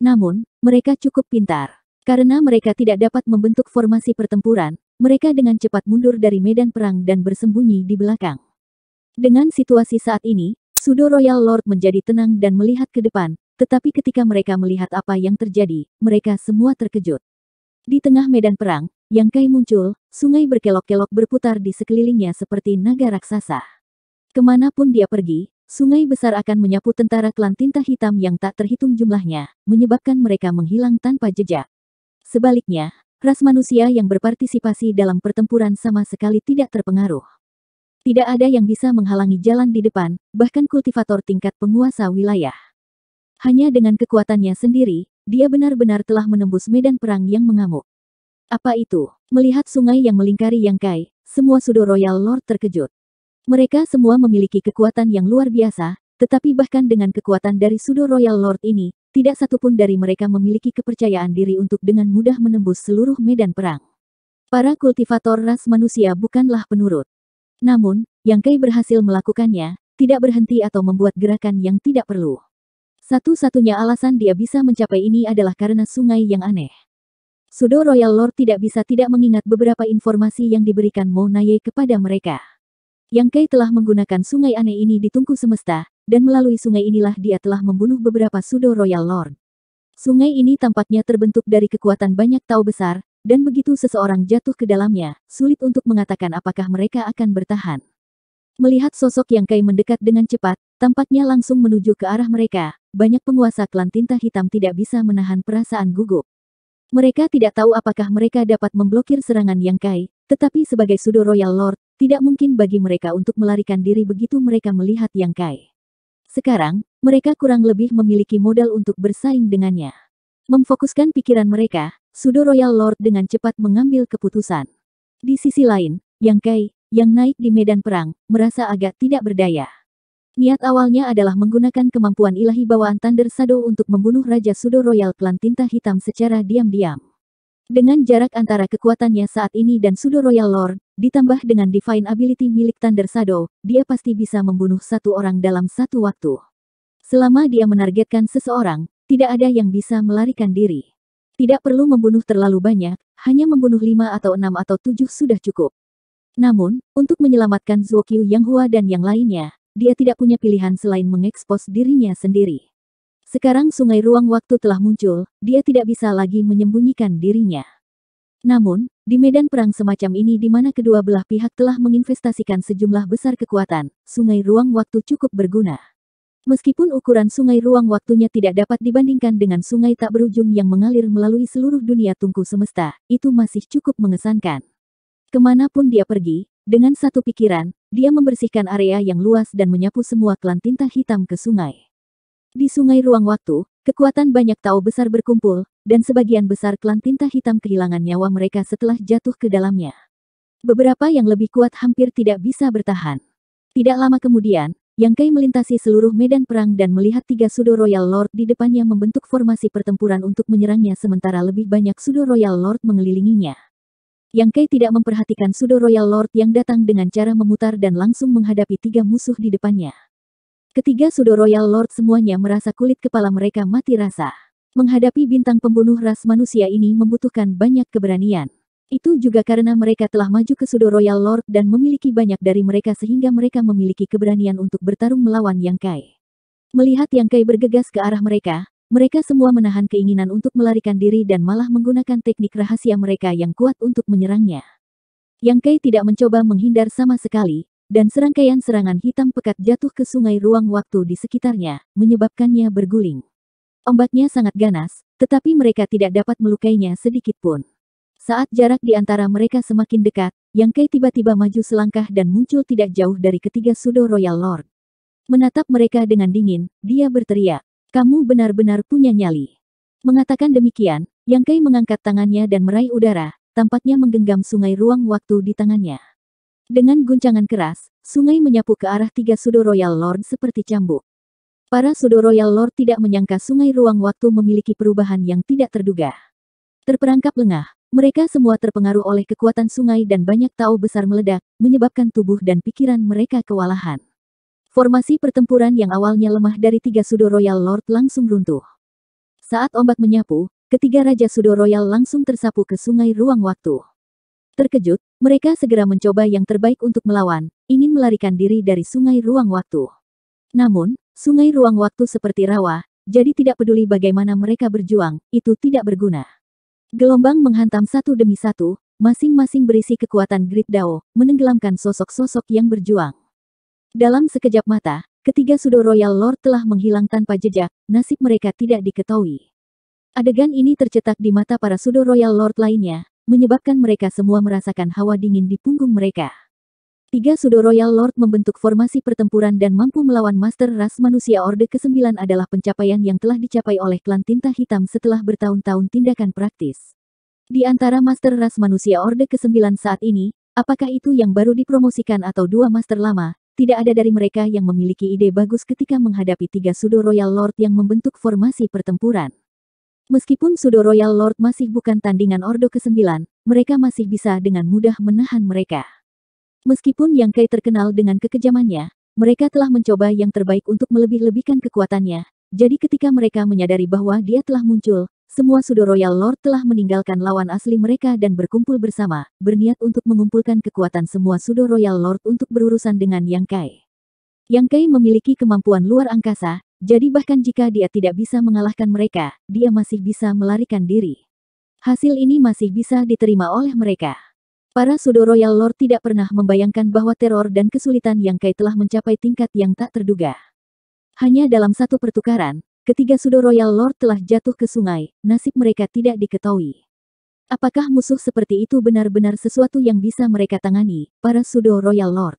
Namun, mereka cukup pintar. Karena mereka tidak dapat membentuk formasi pertempuran, mereka dengan cepat mundur dari medan perang dan bersembunyi di belakang. Dengan situasi saat ini, Sudo Royal Lord menjadi tenang dan melihat ke depan, tetapi ketika mereka melihat apa yang terjadi, mereka semua terkejut. Di tengah medan perang, Yang Kai muncul, sungai berkelok-kelok berputar di sekelilingnya seperti naga raksasa. Ke mana pun dia pergi, sungai besar akan menyapu tentara klan tinta hitam yang tak terhitung jumlahnya, menyebabkan mereka menghilang tanpa jejak. Sebaliknya, ras manusia yang berpartisipasi dalam pertempuran sama sekali tidak terpengaruh. Tidak ada yang bisa menghalangi jalan di depan, bahkan kultivator tingkat penguasa wilayah. Hanya dengan kekuatannya sendiri, dia benar-benar telah menembus medan perang yang mengamuk. Apa itu? Melihat sungai yang melingkari Yang Kai, semua Sudo Royal Lord terkejut. Mereka semua memiliki kekuatan yang luar biasa, tetapi bahkan dengan kekuatan dari Sudo Royal Lord ini, tidak satupun dari mereka memiliki kepercayaan diri untuk dengan mudah menembus seluruh medan perang. Para kultivator ras manusia bukanlah penurut. Namun, Yang Kai berhasil melakukannya, tidak berhenti atau membuat gerakan yang tidak perlu. Satu-satunya alasan dia bisa mencapai ini adalah karena sungai yang aneh. Sudo Royal Lord tidak bisa tidak mengingat beberapa informasi yang diberikan Mo Naye kepada mereka. Yang Kai telah menggunakan sungai aneh ini di tungku semesta, dan melalui sungai inilah dia telah membunuh beberapa Sudo Royal Lord. Sungai ini tampaknya terbentuk dari kekuatan banyak tau besar, dan begitu seseorang jatuh ke dalamnya, sulit untuk mengatakan apakah mereka akan bertahan. Melihat sosok yang Kai mendekat dengan cepat, tampaknya langsung menuju ke arah mereka, banyak penguasa klan tinta hitam tidak bisa menahan perasaan gugup. Mereka tidak tahu apakah mereka dapat memblokir serangan Yang Kai, tetapi sebagai Sudo Royal Lord, tidak mungkin bagi mereka untuk melarikan diri begitu mereka melihat Yang Kai. Sekarang, mereka kurang lebih memiliki modal untuk bersaing dengannya. Memfokuskan pikiran mereka, Sudo Royal Lord dengan cepat mengambil keputusan. Di sisi lain, Yang Kai, yang naik di medan perang, merasa agak tidak berdaya. Niat awalnya adalah menggunakan kemampuan ilahi bawaan Thunder Shadow untuk membunuh Raja Sudo Royal Klan Tinta Hitam secara diam-diam. Dengan jarak antara kekuatannya saat ini dan Sudo Royal Lord, ditambah dengan Divine Ability milik Thunder Shadow, dia pasti bisa membunuh satu orang dalam satu waktu. Selama dia menargetkan seseorang, tidak ada yang bisa melarikan diri. Tidak perlu membunuh terlalu banyak, hanya membunuh lima atau enam atau tujuh sudah cukup. Namun, untuk menyelamatkan Zuokyu Yang Hua dan yang lainnya, dia tidak punya pilihan selain mengekspos dirinya sendiri. Sekarang sungai ruang waktu telah muncul, dia tidak bisa lagi menyembunyikan dirinya. Namun, di medan perang semacam ini di mana kedua belah pihak telah menginvestasikan sejumlah besar kekuatan, sungai ruang waktu cukup berguna. Meskipun ukuran sungai ruang waktunya tidak dapat dibandingkan dengan sungai tak berujung yang mengalir melalui seluruh dunia tungku semesta, itu masih cukup mengesankan. Ke mana pun dia pergi, dengan satu pikiran, dia membersihkan area yang luas dan menyapu semua klan tinta hitam ke sungai. Di sungai ruang waktu, kekuatan banyak tahu besar berkumpul, dan sebagian besar klan tinta hitam kehilangan nyawa mereka setelah jatuh ke dalamnya. Beberapa yang lebih kuat hampir tidak bisa bertahan. Tidak lama kemudian, yang Kai melintasi seluruh medan perang dan melihat tiga Sudo Royal Lord di depannya membentuk formasi pertempuran untuk menyerangnya sementara lebih banyak Sudo Royal Lord mengelilinginya. Yang Kai tidak memperhatikan Sudo Royal Lord yang datang dengan cara memutar dan langsung menghadapi tiga musuh di depannya. Ketiga Sudo Royal Lord semuanya merasa kulit kepala mereka mati rasa. Menghadapi bintang pembunuh ras manusia ini membutuhkan banyak keberanian. Itu juga karena mereka telah maju ke Sudo Royal Lord dan memiliki banyak dari mereka sehingga mereka memiliki keberanian untuk bertarung melawan Yang Kai. Melihat Yang Kai bergegas ke arah mereka, mereka semua menahan keinginan untuk melarikan diri dan malah menggunakan teknik rahasia mereka yang kuat untuk menyerangnya. Yang Kai tidak mencoba menghindar sama sekali, dan serangkaian serangan hitam pekat jatuh ke sungai ruang waktu di sekitarnya, menyebabkannya berguling. Ombaknya sangat ganas, tetapi mereka tidak dapat melukainya sedikit pun. Saat jarak di antara mereka semakin dekat, Yang Kai tiba-tiba maju selangkah dan muncul tidak jauh dari ketiga Sudo Royal Lord. Menatap mereka dengan dingin, dia berteriak, kamu benar-benar punya nyali. Mengatakan demikian, Yang Kai mengangkat tangannya dan meraih udara, tampaknya menggenggam sungai ruang waktu di tangannya. Dengan guncangan keras, sungai menyapu ke arah tiga Sudo Royal Lord seperti cambuk. Para Sudo Royal Lord tidak menyangka sungai ruang waktu memiliki perubahan yang tidak terduga. Terperangkap lengah, mereka semua terpengaruh oleh kekuatan sungai dan banyak tahu besar meledak, menyebabkan tubuh dan pikiran mereka kewalahan. Formasi pertempuran yang awalnya lemah dari tiga Sudo Royal Lord langsung runtuh. Saat ombak menyapu, ketiga Raja Sudo Royal langsung tersapu ke sungai ruang waktu. Terkejut, mereka segera mencoba yang terbaik untuk melawan, ingin melarikan diri dari sungai ruang waktu. Namun, sungai ruang waktu seperti rawa, jadi tidak peduli bagaimana mereka berjuang, itu tidak berguna. Gelombang menghantam satu demi satu, masing-masing berisi kekuatan Grid Dao, menenggelamkan sosok-sosok yang berjuang. Dalam sekejap mata, ketiga Sudo Royal Lord telah menghilang tanpa jejak, nasib mereka tidak diketahui. Adegan ini tercetak di mata para Sudo Royal Lord lainnya, menyebabkan mereka semua merasakan hawa dingin di punggung mereka. Tiga Sudo Royal Lord membentuk formasi pertempuran dan mampu melawan Master Ras Manusia Orde ke-9 adalah pencapaian yang telah dicapai oleh klan tinta hitam setelah bertahun-tahun tindakan praktis. Di antara Master Ras Manusia Orde ke-9 saat ini, apakah itu yang baru dipromosikan atau dua Master lama, tidak ada dari mereka yang memiliki ide bagus ketika menghadapi tiga Sudo Royal Lord yang membentuk formasi pertempuran. Meskipun Sudo Royal Lord masih bukan tandingan Ordo ke-9, mereka masih bisa dengan mudah menahan mereka. Meskipun Yang Kai terkenal dengan kekejamannya, mereka telah mencoba yang terbaik untuk melebih-lebihkan kekuatannya, jadi ketika mereka menyadari bahwa dia telah muncul, semua Sudo Royal Lord telah meninggalkan lawan asli mereka dan berkumpul bersama, berniat untuk mengumpulkan kekuatan semua Sudo Royal Lord untuk berurusan dengan Yang Kai. Yang Kai memiliki kemampuan luar angkasa, jadi bahkan jika dia tidak bisa mengalahkan mereka, dia masih bisa melarikan diri. Hasil ini masih bisa diterima oleh mereka. Para Sudo Royal Lord tidak pernah membayangkan bahwa teror dan kesulitan Yang Kai telah mencapai tingkat yang tak terduga. Hanya dalam satu pertukaran, Ketiga Sudo Royal Lord telah jatuh ke sungai, nasib mereka tidak diketahui. Apakah musuh seperti itu benar-benar sesuatu yang bisa mereka tangani, para Sudo Royal Lord?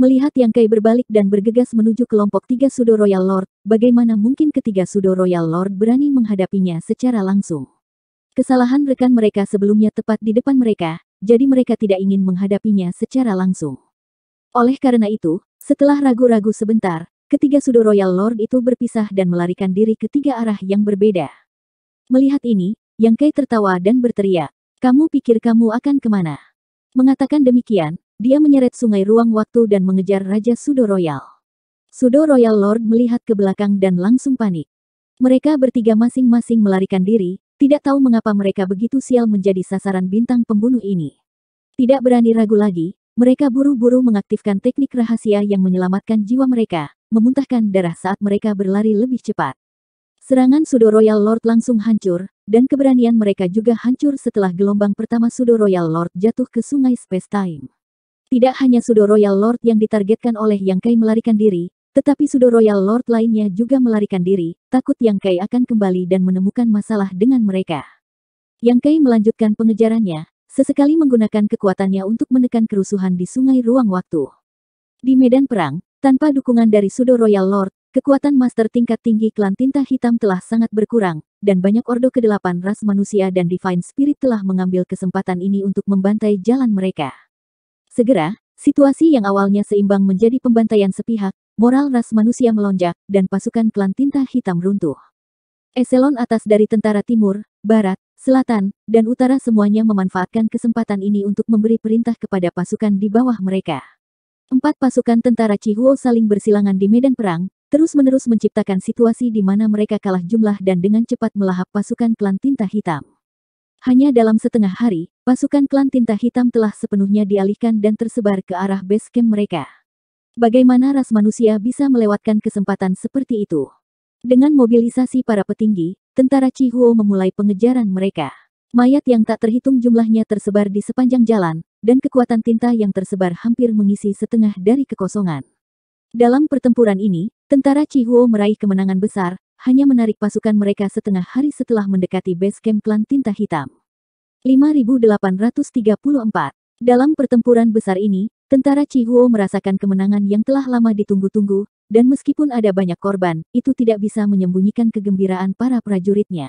Melihat Yang Kai berbalik dan bergegas menuju kelompok tiga Sudo Royal Lord, bagaimana mungkin ketiga Sudo Royal Lord berani menghadapinya secara langsung? Kesalahan rekan mereka sebelumnya tepat di depan mereka, jadi mereka tidak ingin menghadapinya secara langsung. Oleh karena itu, setelah ragu-ragu sebentar, Ketiga Sudo Royal Lord itu berpisah dan melarikan diri ke tiga arah yang berbeda. Melihat ini, Yang Kai tertawa dan berteriak, kamu pikir kamu akan ke mana? Mengatakan demikian, dia menyeret sungai ruang waktu dan mengejar Raja Sudo Royal. Sudo Royal Lord melihat ke belakang dan langsung panik. Mereka bertiga masing-masing melarikan diri, tidak tahu mengapa mereka begitu sial menjadi sasaran bintang pembunuh ini. Tidak berani ragu lagi, mereka buru-buru mengaktifkan teknik rahasia yang menyelamatkan jiwa mereka, memuntahkan darah saat mereka berlari lebih cepat. Serangan Sudo Royal Lord langsung hancur, dan keberanian mereka juga hancur setelah gelombang pertama Sudo Royal Lord jatuh ke sungai Space Time. Tidak hanya Sudo Royal Lord yang ditargetkan oleh Yang Kai melarikan diri, tetapi Sudo Royal Lord lainnya juga melarikan diri, takut Yang Kai akan kembali dan menemukan masalah dengan mereka. Yang Kai melanjutkan pengejarannya, sesekali menggunakan kekuatannya untuk menekan kerusuhan di sungai ruang waktu. Di medan perang, tanpa dukungan dari Sudo Royal Lord, kekuatan master tingkat tinggi klan tinta hitam telah sangat berkurang, dan banyak ordo kedelapan ras manusia dan Divine Spirit telah mengambil kesempatan ini untuk membantai jalan mereka. Segera, situasi yang awalnya seimbang menjadi pembantaian sepihak, moral ras manusia melonjak, dan pasukan klan tinta hitam runtuh. Eselon atas dari tentara timur, barat, selatan, dan utara semuanya memanfaatkan kesempatan ini untuk memberi perintah kepada pasukan di bawah mereka. Empat pasukan tentara Chihuo saling bersilangan di medan perang, terus-menerus menciptakan situasi di mana mereka kalah jumlah dan dengan cepat melahap pasukan klan tinta hitam. Hanya dalam setengah hari, pasukan klan tinta hitam telah sepenuhnya dialihkan dan tersebar ke arah base camp mereka. Bagaimana ras manusia bisa melewatkan kesempatan seperti itu? Dengan mobilisasi para petinggi, tentara Chihuo memulai pengejaran mereka. Mayat yang tak terhitung jumlahnya tersebar di sepanjang jalan, dan kekuatan tinta yang tersebar hampir mengisi setengah dari kekosongan. Dalam pertempuran ini, tentara Chihuo meraih kemenangan besar, hanya menarik pasukan mereka setengah hari setelah mendekati base camp klan tinta hitam. 5834 Dalam pertempuran besar ini, tentara Chihuo merasakan kemenangan yang telah lama ditunggu-tunggu, dan meskipun ada banyak korban, itu tidak bisa menyembunyikan kegembiraan para prajuritnya.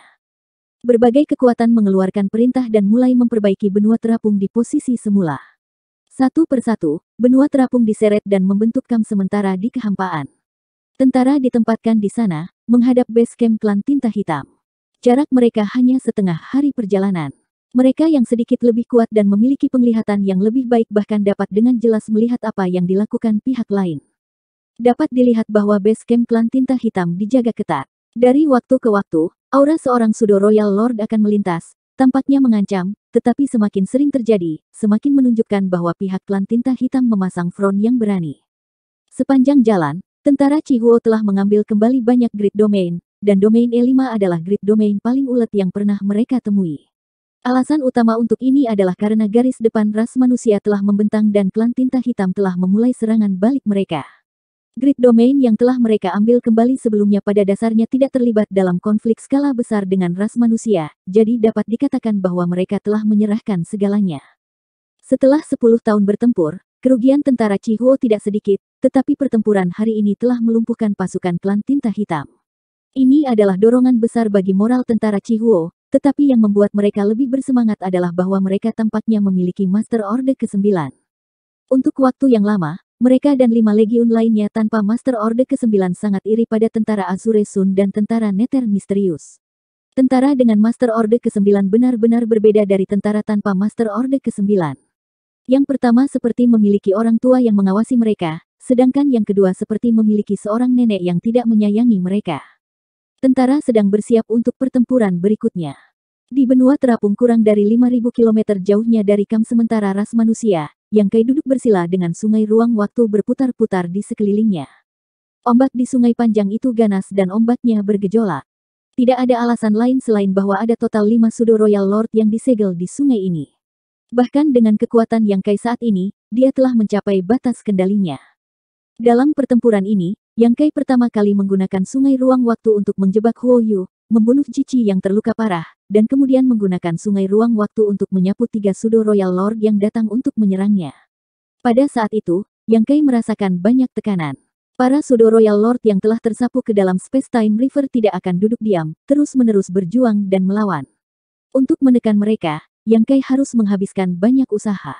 Berbagai kekuatan mengeluarkan perintah dan mulai memperbaiki benua terapung di posisi semula. Satu persatu, benua terapung diseret dan membentuk kamp sementara di kehampaan. Tentara ditempatkan di sana, menghadap base camp klan tinta hitam. Jarak mereka hanya setengah hari perjalanan. Mereka yang sedikit lebih kuat dan memiliki penglihatan yang lebih baik bahkan dapat dengan jelas melihat apa yang dilakukan pihak lain. Dapat dilihat bahwa base camp klan tinta hitam dijaga ketat. Dari waktu ke waktu, aura seorang Sudo Royal Lord akan melintas, tampaknya mengancam, tetapi semakin sering terjadi, semakin menunjukkan bahwa pihak klan tinta hitam memasang front yang berani. Sepanjang jalan, tentara Chihuo telah mengambil kembali banyak grid domain, dan domain E5 adalah grid domain paling ulet yang pernah mereka temui. Alasan utama untuk ini adalah karena garis depan ras manusia telah membentang dan klan tinta hitam telah memulai serangan balik mereka. Grid domain yang telah mereka ambil kembali sebelumnya pada dasarnya tidak terlibat dalam konflik skala besar dengan ras manusia, jadi dapat dikatakan bahwa mereka telah menyerahkan segalanya. Setelah 10 tahun bertempur, kerugian tentara Chihuo tidak sedikit, tetapi pertempuran hari ini telah melumpuhkan pasukan klan tinta hitam. Ini adalah dorongan besar bagi moral tentara Chihuo, tetapi yang membuat mereka lebih bersemangat adalah bahwa mereka tampaknya memiliki Master Orde ke-9. Untuk waktu yang lama, mereka dan lima legiun lainnya tanpa Master Orde ke-9 sangat iri pada tentara Azure Sun dan tentara Nether Misterius. Tentara dengan Master Orde ke-9 benar-benar berbeda dari tentara tanpa Master Orde ke-9. Yang pertama seperti memiliki orang tua yang mengawasi mereka, sedangkan yang kedua seperti memiliki seorang nenek yang tidak menyayangi mereka. Tentara sedang bersiap untuk pertempuran berikutnya. Di benua terapung kurang dari 5.000 km jauhnya dari kamp sementara ras manusia, yang Kai duduk bersila dengan sungai ruang waktu berputar-putar di sekelilingnya. Ombak di sungai panjang itu ganas dan ombaknya bergejolak. Tidak ada alasan lain selain bahwa ada total lima sudo Royal Lord yang disegel di sungai ini. Bahkan dengan kekuatan yang Kai saat ini, dia telah mencapai batas kendalinya. Dalam pertempuran ini, Yang Kai pertama kali menggunakan sungai ruang waktu untuk menjebak Huo Yu, membunuh Cici yang terluka parah, dan kemudian menggunakan sungai ruang waktu untuk menyapu tiga sudo Royal Lord yang datang untuk menyerangnya. Pada saat itu, Yang Kai merasakan banyak tekanan. Para sudo Royal Lord yang telah tersapu ke dalam Space-Time River tidak akan duduk diam, terus-menerus berjuang dan melawan. Untuk menekan mereka, Yang Kai harus menghabiskan banyak usaha.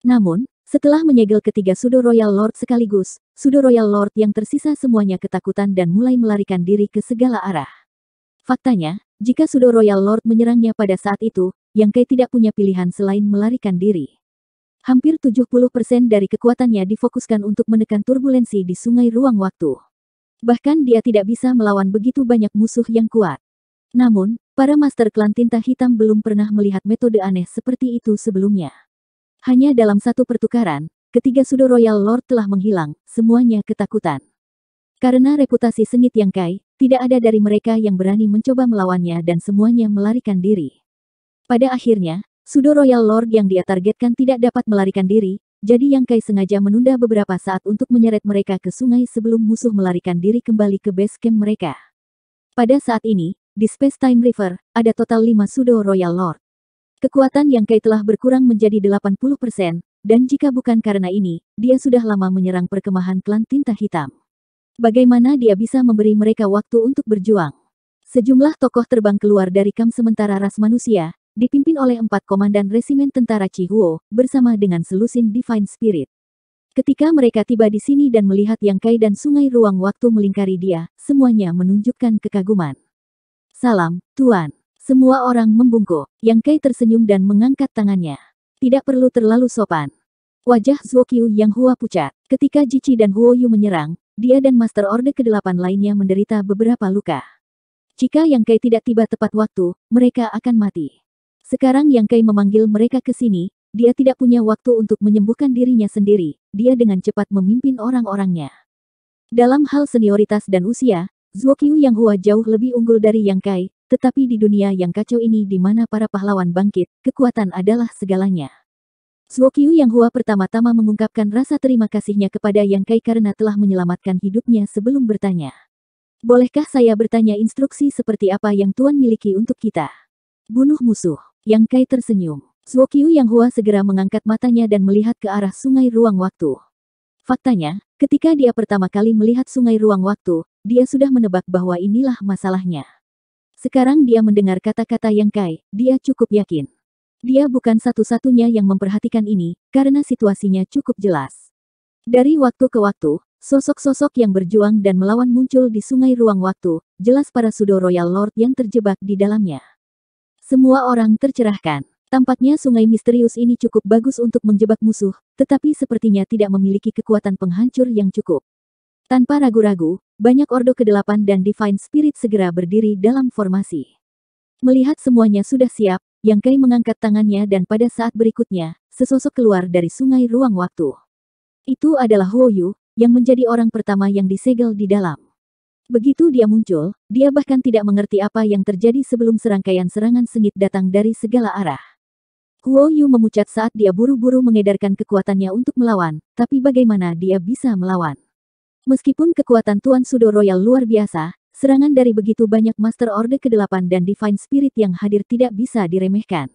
Namun, setelah menyegel ketiga Sudo Royal Lord sekaligus, Sudo Royal Lord yang tersisa semuanya ketakutan dan mulai melarikan diri ke segala arah. Faktanya, jika Sudo Royal Lord menyerangnya pada saat itu, Yang Kai tidak punya pilihan selain melarikan diri. Hampir 70% dari kekuatannya difokuskan untuk menekan turbulensi di sungai ruang waktu. Bahkan dia tidak bisa melawan begitu banyak musuh yang kuat. Namun, para master klan tinta hitam belum pernah melihat metode aneh seperti itu sebelumnya. Hanya dalam satu pertukaran, ketiga Sudo Royal Lord telah menghilang, semuanya ketakutan. Karena reputasi sengit Yang Kai, tidak ada dari mereka yang berani mencoba melawannya dan semuanya melarikan diri. Pada akhirnya, Sudo Royal Lord yang dia targetkan tidak dapat melarikan diri, jadi Yang Kai sengaja menunda beberapa saat untuk menyeret mereka ke sungai sebelum musuh melarikan diri kembali ke base camp mereka. Pada saat ini, di Space Time River, ada total 5 Sudo Royal Lord. Kekuatan Yang Kai telah berkurang menjadi 80%, dan jika bukan karena ini, dia sudah lama menyerang perkemahan klan tinta hitam. Bagaimana dia bisa memberi mereka waktu untuk berjuang? Sejumlah tokoh terbang keluar dari kamp sementara ras manusia, dipimpin oleh empat komandan resimen tentara Chihuo, bersama dengan selusin Divine Spirit. Ketika mereka tiba di sini dan melihat Yang Kai dan sungai ruang waktu melingkari dia, semuanya menunjukkan kekaguman. Salam, Tuan. Semua orang membungkuk. Yang Kai tersenyum dan mengangkat tangannya. Tidak perlu terlalu sopan. Wajah Zuokyu yang Hua pucat. Ketika Jici dan Huo Yu menyerang, dia dan Master Orde ke-8 lainnya menderita beberapa luka. Jika Yang Kai tidak tiba tepat waktu, mereka akan mati. Sekarang Yang Kai memanggil mereka ke sini, dia tidak punya waktu untuk menyembuhkan dirinya sendiri, dia dengan cepat memimpin orang-orangnya. Dalam hal senioritas dan usia, Zuokyu Yang Hua jauh lebih unggul dari Yang Kai, tetapi di dunia yang kacau ini di mana para pahlawan bangkit, kekuatan adalah segalanya. Zuokyu Yang Hua pertama-tama mengungkapkan rasa terima kasihnya kepada Yang Kai karena telah menyelamatkan hidupnya sebelum bertanya. Bolehkah saya bertanya instruksi seperti apa yang Tuan miliki untuk kita? Bunuh musuh. Yang Kai tersenyum. Zuokyu Yang Hua segera mengangkat matanya dan melihat ke arah sungai ruang waktu. Faktanya, ketika dia pertama kali melihat sungai ruang waktu, dia sudah menebak bahwa inilah masalahnya. Sekarang dia mendengar kata-kata Yang Kai, dia cukup yakin. Dia bukan satu-satunya yang memperhatikan ini, karena situasinya cukup jelas. Dari waktu ke waktu, sosok-sosok yang berjuang dan melawan muncul di sungai ruang waktu, jelas para Sudo Royal Lord yang terjebak di dalamnya. Semua orang tercerahkan. Tampaknya sungai misterius ini cukup bagus untuk menjebak musuh, tetapi sepertinya tidak memiliki kekuatan penghancur yang cukup. Tanpa ragu-ragu, banyak Ordo ke-8 dan Divine Spirit segera berdiri dalam formasi. Melihat semuanya sudah siap, Yang Kai mengangkat tangannya dan pada saat berikutnya, sesosok keluar dari sungai ruang waktu. Itu adalah Huo Yu, yang menjadi orang pertama yang disegel di dalam. Begitu dia muncul, dia bahkan tidak mengerti apa yang terjadi sebelum serangkaian serangan sengit datang dari segala arah. Huo Yu memucat saat dia buru-buru mengedarkan kekuatannya untuk melawan, tapi bagaimana dia bisa melawan? Meskipun kekuatan Tuan Sudo Royal luar biasa, serangan dari begitu banyak Master Orde ke-8 dan Divine Spirit yang hadir tidak bisa diremehkan.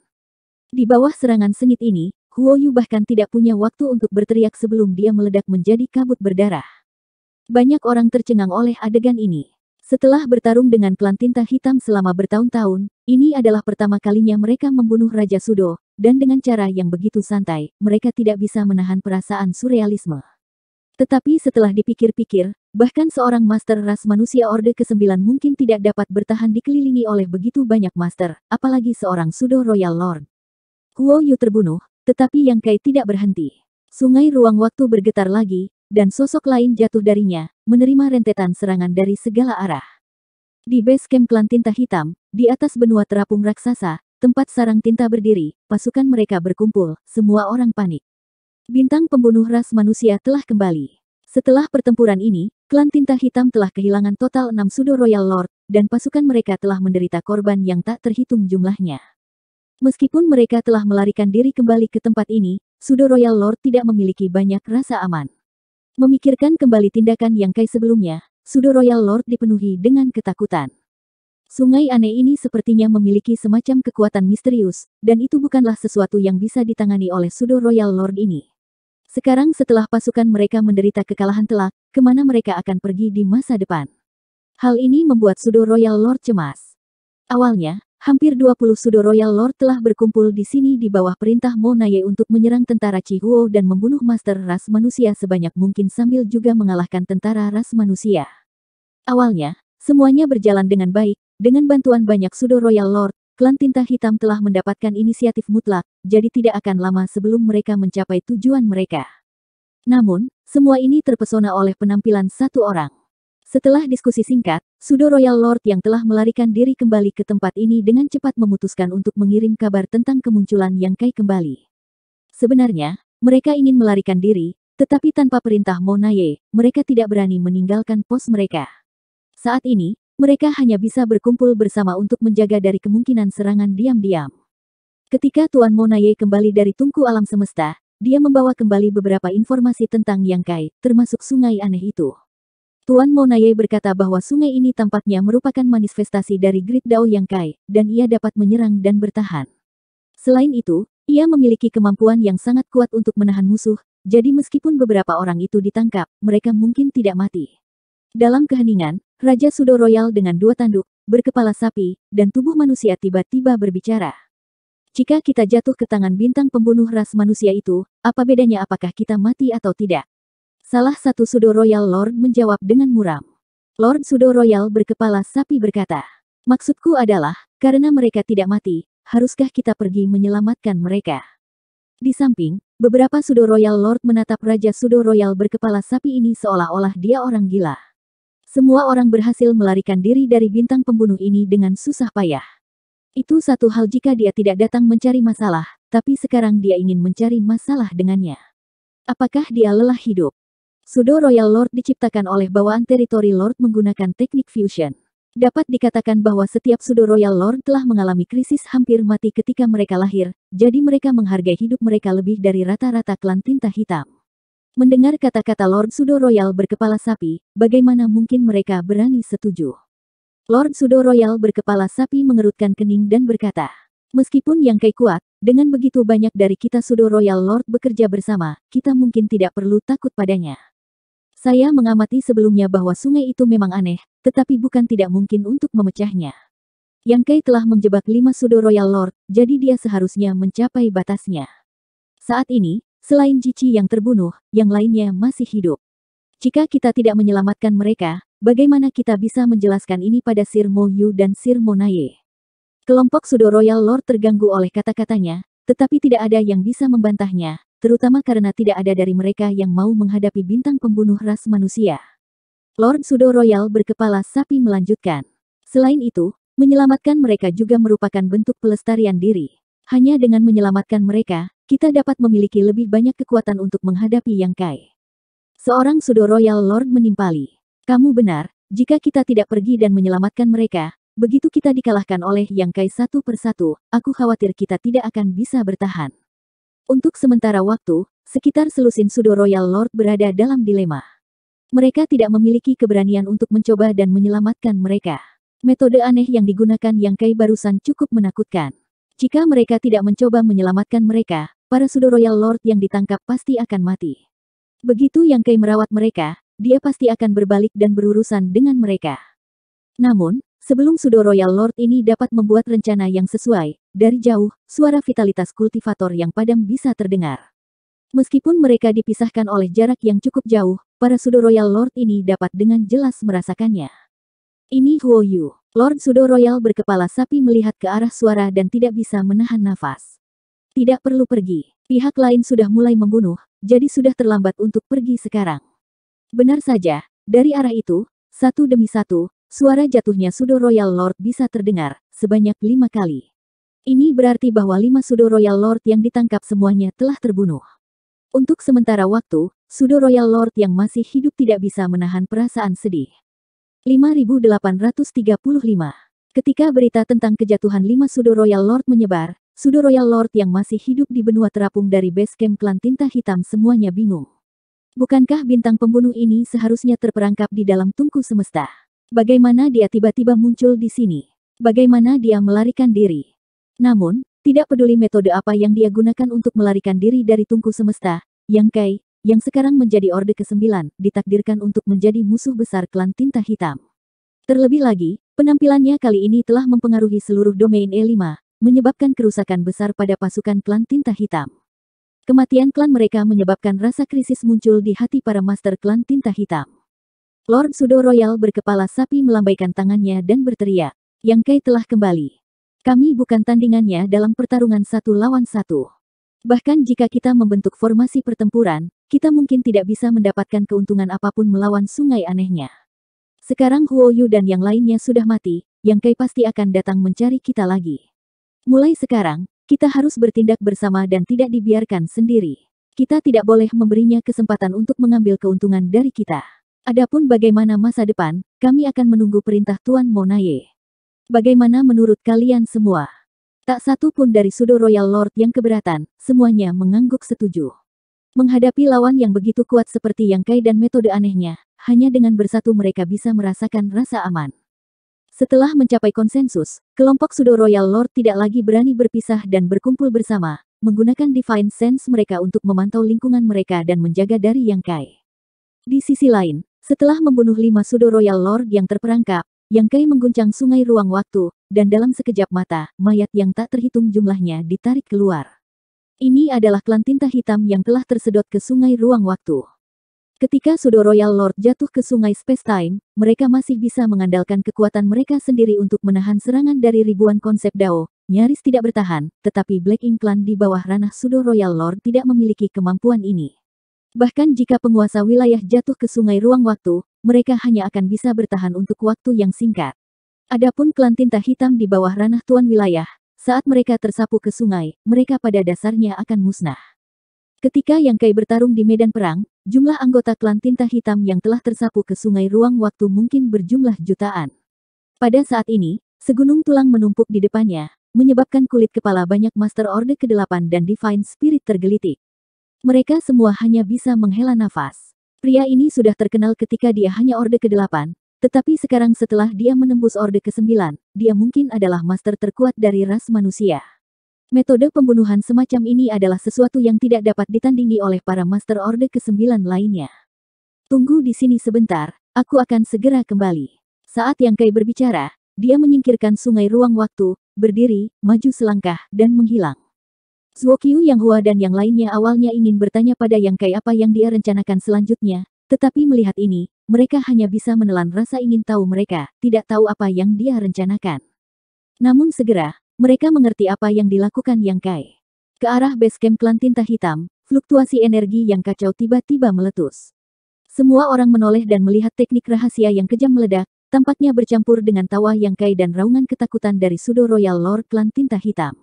Di bawah serangan sengit ini, Huo Yu bahkan tidak punya waktu untuk berteriak sebelum dia meledak menjadi kabut berdarah. Banyak orang tercengang oleh adegan ini. Setelah bertarung dengan klan tinta hitam selama bertahun-tahun, ini adalah pertama kalinya mereka membunuh Raja Sudo, dan dengan cara yang begitu santai, mereka tidak bisa menahan perasaan surrealisme. Tetapi setelah dipikir-pikir, bahkan seorang master ras manusia Orde ke-9 mungkin tidak dapat bertahan dikelilingi oleh begitu banyak master, apalagi seorang Sudo Royal Lord. Huo Yu terbunuh, tetapi Yang Kai tidak berhenti. Sungai ruang waktu bergetar lagi, dan sosok lain jatuh darinya, menerima rentetan serangan dari segala arah. Di base camp klan tinta hitam, di atas benua terapung raksasa, tempat sarang tinta berdiri, pasukan mereka berkumpul, semua orang panik. Bintang pembunuh ras manusia telah kembali. Setelah pertempuran ini, klan tinta hitam telah kehilangan total enam Sudo Royal Lord, dan pasukan mereka telah menderita korban yang tak terhitung jumlahnya. Meskipun mereka telah melarikan diri kembali ke tempat ini, Sudo Royal Lord tidak memiliki banyak rasa aman. Memikirkan kembali tindakan yang kai sebelumnya, Sudo Royal Lord dipenuhi dengan ketakutan. Sungai aneh ini sepertinya memiliki semacam kekuatan misterius, dan itu bukanlah sesuatu yang bisa ditangani oleh Sudo Royal Lord ini. Sekarang setelah pasukan mereka menderita kekalahan telak, ke mana mereka akan pergi di masa depan? Hal ini membuat Sudo Royal Lord cemas. Awalnya, hampir 20 Sudo Royal Lord telah berkumpul di sini di bawah perintah Mo Naye untuk menyerang tentara Chihuo dan membunuh Master ras manusia sebanyak mungkin sambil juga mengalahkan tentara ras manusia. Awalnya, semuanya berjalan dengan baik, dengan bantuan banyak Sudo Royal Lord, klan tinta hitam telah mendapatkan inisiatif mutlak, jadi tidak akan lama sebelum mereka mencapai tujuan mereka. Namun, semua ini terpesona oleh penampilan satu orang. Setelah diskusi singkat, Sudo Royal Lord yang telah melarikan diri kembali ke tempat ini dengan cepat memutuskan untuk mengirim kabar tentang kemunculan Yang Kai kembali. Sebenarnya, mereka ingin melarikan diri, tetapi tanpa perintah Monaye, mereka tidak berani meninggalkan pos mereka. Saat ini, mereka hanya bisa berkumpul bersama untuk menjaga dari kemungkinan serangan diam-diam. Ketika Tuan Monaye kembali dari tungku alam semesta, dia membawa kembali beberapa informasi tentang Yang Kai, termasuk sungai aneh itu. Tuan Monaye berkata bahwa sungai ini tampaknya merupakan manifestasi dari Grid Dao Yang Kai, dan ia dapat menyerang dan bertahan. Selain itu, ia memiliki kemampuan yang sangat kuat untuk menahan musuh, jadi meskipun beberapa orang itu ditangkap, mereka mungkin tidak mati. Dalam keheningan, Raja Sudo Royal dengan dua tanduk, berkepala sapi, dan tubuh manusia tiba-tiba berbicara. Jika kita jatuh ke tangan bintang pembunuh ras manusia itu, apa bedanya apakah kita mati atau tidak? Salah satu Sudo Royal Lord menjawab dengan muram. Lord Sudo Royal berkepala sapi berkata, Maksudku adalah, karena mereka tidak mati, haruskah kita pergi menyelamatkan mereka? Di samping, beberapa Sudo Royal Lord menatap Raja Sudo Royal berkepala sapi ini seolah-olah dia orang gila. Semua orang berhasil melarikan diri dari bintang pembunuh ini dengan susah payah. Itu satu hal jika dia tidak datang mencari masalah, tapi sekarang dia ingin mencari masalah dengannya. Apakah dia lelah hidup? Sudo Royal Lord diciptakan oleh bawaan teritori Lord menggunakan teknik fusion. Dapat dikatakan bahwa setiap Sudo Royal Lord telah mengalami krisis hampir mati ketika mereka lahir, jadi mereka menghargai hidup mereka lebih dari rata-rata klan tinta hitam. Mendengar kata-kata Lord Sudo Royal berkepala sapi, bagaimana mungkin mereka berani setuju? Lord Sudo Royal berkepala sapi mengerutkan kening dan berkata, Meskipun Yang Kai kuat, dengan begitu banyak dari kita Sudo Royal Lord bekerja bersama, kita mungkin tidak perlu takut padanya. Saya mengamati sebelumnya bahwa sungai itu memang aneh, tetapi bukan tidak mungkin untuk memecahnya. Yang Kai telah menjebak lima Sudo Royal Lord, jadi dia seharusnya mencapai batasnya. Saat ini, selain Jici yang terbunuh, yang lainnya masih hidup. Jika kita tidak menyelamatkan mereka, bagaimana kita bisa menjelaskan ini pada Sir Mo Yu dan Sir Mo Naye? Kelompok Sudo Royal Lord terganggu oleh kata-katanya, tetapi tidak ada yang bisa membantahnya, terutama karena tidak ada dari mereka yang mau menghadapi bintang pembunuh ras manusia. Lord Sudo Royal berkepala sapi melanjutkan. Selain itu, menyelamatkan mereka juga merupakan bentuk pelestarian diri. Hanya dengan menyelamatkan mereka, kita dapat memiliki lebih banyak kekuatan untuk menghadapi Yang Kai. Seorang Sudo Royal Lord menimpali. Kamu benar, jika kita tidak pergi dan menyelamatkan mereka, begitu kita dikalahkan oleh Yang Kai satu persatu, aku khawatir kita tidak akan bisa bertahan. Untuk sementara waktu, sekitar selusin Sudo Royal Lord berada dalam dilema. Mereka tidak memiliki keberanian untuk mencoba dan menyelamatkan mereka. Metode aneh yang digunakan Yang Kai barusan cukup menakutkan. Jika mereka tidak mencoba menyelamatkan mereka, para Sudo Royal Lord yang ditangkap pasti akan mati. Begitu Yang Kai merawat mereka, dia pasti akan berbalik dan berurusan dengan mereka. Namun, Sebelum Sudo Royal Lord ini dapat membuat rencana yang sesuai, dari jauh, suara vitalitas kultivator yang padam bisa terdengar. Meskipun mereka dipisahkan oleh jarak yang cukup jauh, para Sudo Royal Lord ini dapat dengan jelas merasakannya. Ini Huo Yu. Lord Sudo Royal berkepala sapi melihat ke arah suara dan tidak bisa menahan nafas. Tidak perlu pergi. Pihak lain sudah mulai membunuh, jadi sudah terlambat untuk pergi sekarang. Benar saja, dari arah itu, satu demi satu, Suara jatuhnya Sudo Royal Lord bisa terdengar, sebanyak lima kali. Ini berarti bahwa lima Sudo Royal Lord yang ditangkap semuanya telah terbunuh. Untuk sementara waktu, Sudo Royal Lord yang masih hidup tidak bisa menahan perasaan sedih. 5835 Ketika berita tentang kejatuhan lima Sudo Royal Lord menyebar, Sudo Royal Lord yang masih hidup di benua terapung dari base camp klan tinta hitam semuanya bingung. Bukankah bintang pembunuh ini seharusnya terperangkap di dalam tungku semesta? Bagaimana dia tiba-tiba muncul di sini? Bagaimana dia melarikan diri? Namun, tidak peduli metode apa yang dia gunakan untuk melarikan diri dari tungku semesta, Yang Kai, yang sekarang menjadi Orde ke-9, ditakdirkan untuk menjadi musuh besar klan tinta hitam. Terlebih lagi, penampilannya kali ini telah mempengaruhi seluruh domain E5, menyebabkan kerusakan besar pada pasukan klan tinta hitam. Kematian klan mereka menyebabkan rasa krisis muncul di hati para master klan tinta hitam. Lord Sudo Royal berkepala sapi melambaikan tangannya dan berteriak, Yang Kai telah kembali. Kami bukan tandingannya dalam pertarungan satu lawan satu. Bahkan jika kita membentuk formasi pertempuran, kita mungkin tidak bisa mendapatkan keuntungan apa pun melawan sungai anehnya. Sekarang Huo Yu dan yang lainnya sudah mati, Yang Kai pasti akan datang mencari kita lagi. Mulai sekarang, kita harus bertindak bersama dan tidak dibiarkan sendiri. Kita tidak boleh memberinya kesempatan untuk mengambil keuntungan dari kita. Adapun bagaimana masa depan, kami akan menunggu perintah Tuan Monaye. Bagaimana menurut kalian semua? Tak satu pun dari Sudo Royal Lord yang keberatan, semuanya mengangguk setuju. Menghadapi lawan yang begitu kuat seperti Yang Kai dan metode anehnya, hanya dengan bersatu mereka bisa merasakan rasa aman. Setelah mencapai konsensus, kelompok Sudo Royal Lord tidak lagi berani berpisah dan berkumpul bersama, menggunakan Divine Sense mereka untuk memantau lingkungan mereka dan menjaga dari Yang Kai. Di sisi lain, setelah membunuh lima Sudo Royal Lord yang terperangkap, Yang Kai mengguncang sungai ruang waktu, dan dalam sekejap mata, mayat yang tak terhitung jumlahnya ditarik keluar. Ini adalah klan tinta hitam yang telah tersedot ke sungai ruang waktu. Ketika Sudo Royal Lord jatuh ke sungai Space Time, mereka masih bisa mengandalkan kekuatan mereka sendiri untuk menahan serangan dari ribuan konsep Dao, nyaris tidak bertahan, tetapi Black Ink Clan di bawah ranah Sudo Royal Lord tidak memiliki kemampuan ini. Bahkan jika penguasa wilayah jatuh ke sungai ruang waktu, mereka hanya akan bisa bertahan untuk waktu yang singkat. Adapun klan tinta hitam di bawah ranah tuan wilayah, saat mereka tersapu ke sungai, mereka pada dasarnya akan musnah. Ketika Yang Kai bertarung di medan perang, jumlah anggota klan tinta hitam yang telah tersapu ke sungai ruang waktu mungkin berjumlah jutaan. Pada saat ini, segunung tulang menumpuk di depannya, menyebabkan kulit kepala banyak Master Orde ke-8 dan Divine Spirit tergelitik. Mereka semua hanya bisa menghela nafas. Pria ini sudah terkenal ketika dia hanya Orde ke-8, tetapi sekarang setelah dia menembus Orde ke-9, dia mungkin adalah master terkuat dari ras manusia. Metode pembunuhan semacam ini adalah sesuatu yang tidak dapat ditandingi oleh para Master Orde ke-9 lainnya. Tunggu di sini sebentar, aku akan segera kembali. Saat Yang Kai berbicara, dia menyingkirkan sungai ruang waktu, berdiri, maju selangkah, dan menghilang. Zuokyu Yang Hua dan yang lainnya awalnya ingin bertanya pada Yang Kai apa yang dia rencanakan selanjutnya, tetapi melihat ini, mereka hanya bisa menelan rasa ingin tahu mereka, tidak tahu apa yang dia rencanakan. Namun segera, mereka mengerti apa yang dilakukan Yang Kai. Ke arah base camp klan tinta hitam, fluktuasi energi yang kacau tiba-tiba meletus. Semua orang menoleh dan melihat teknik rahasia yang kejam meledak, tampaknya bercampur dengan tawa Yang Kai dan raungan ketakutan dari Sudo Royal Lord klan tinta hitam.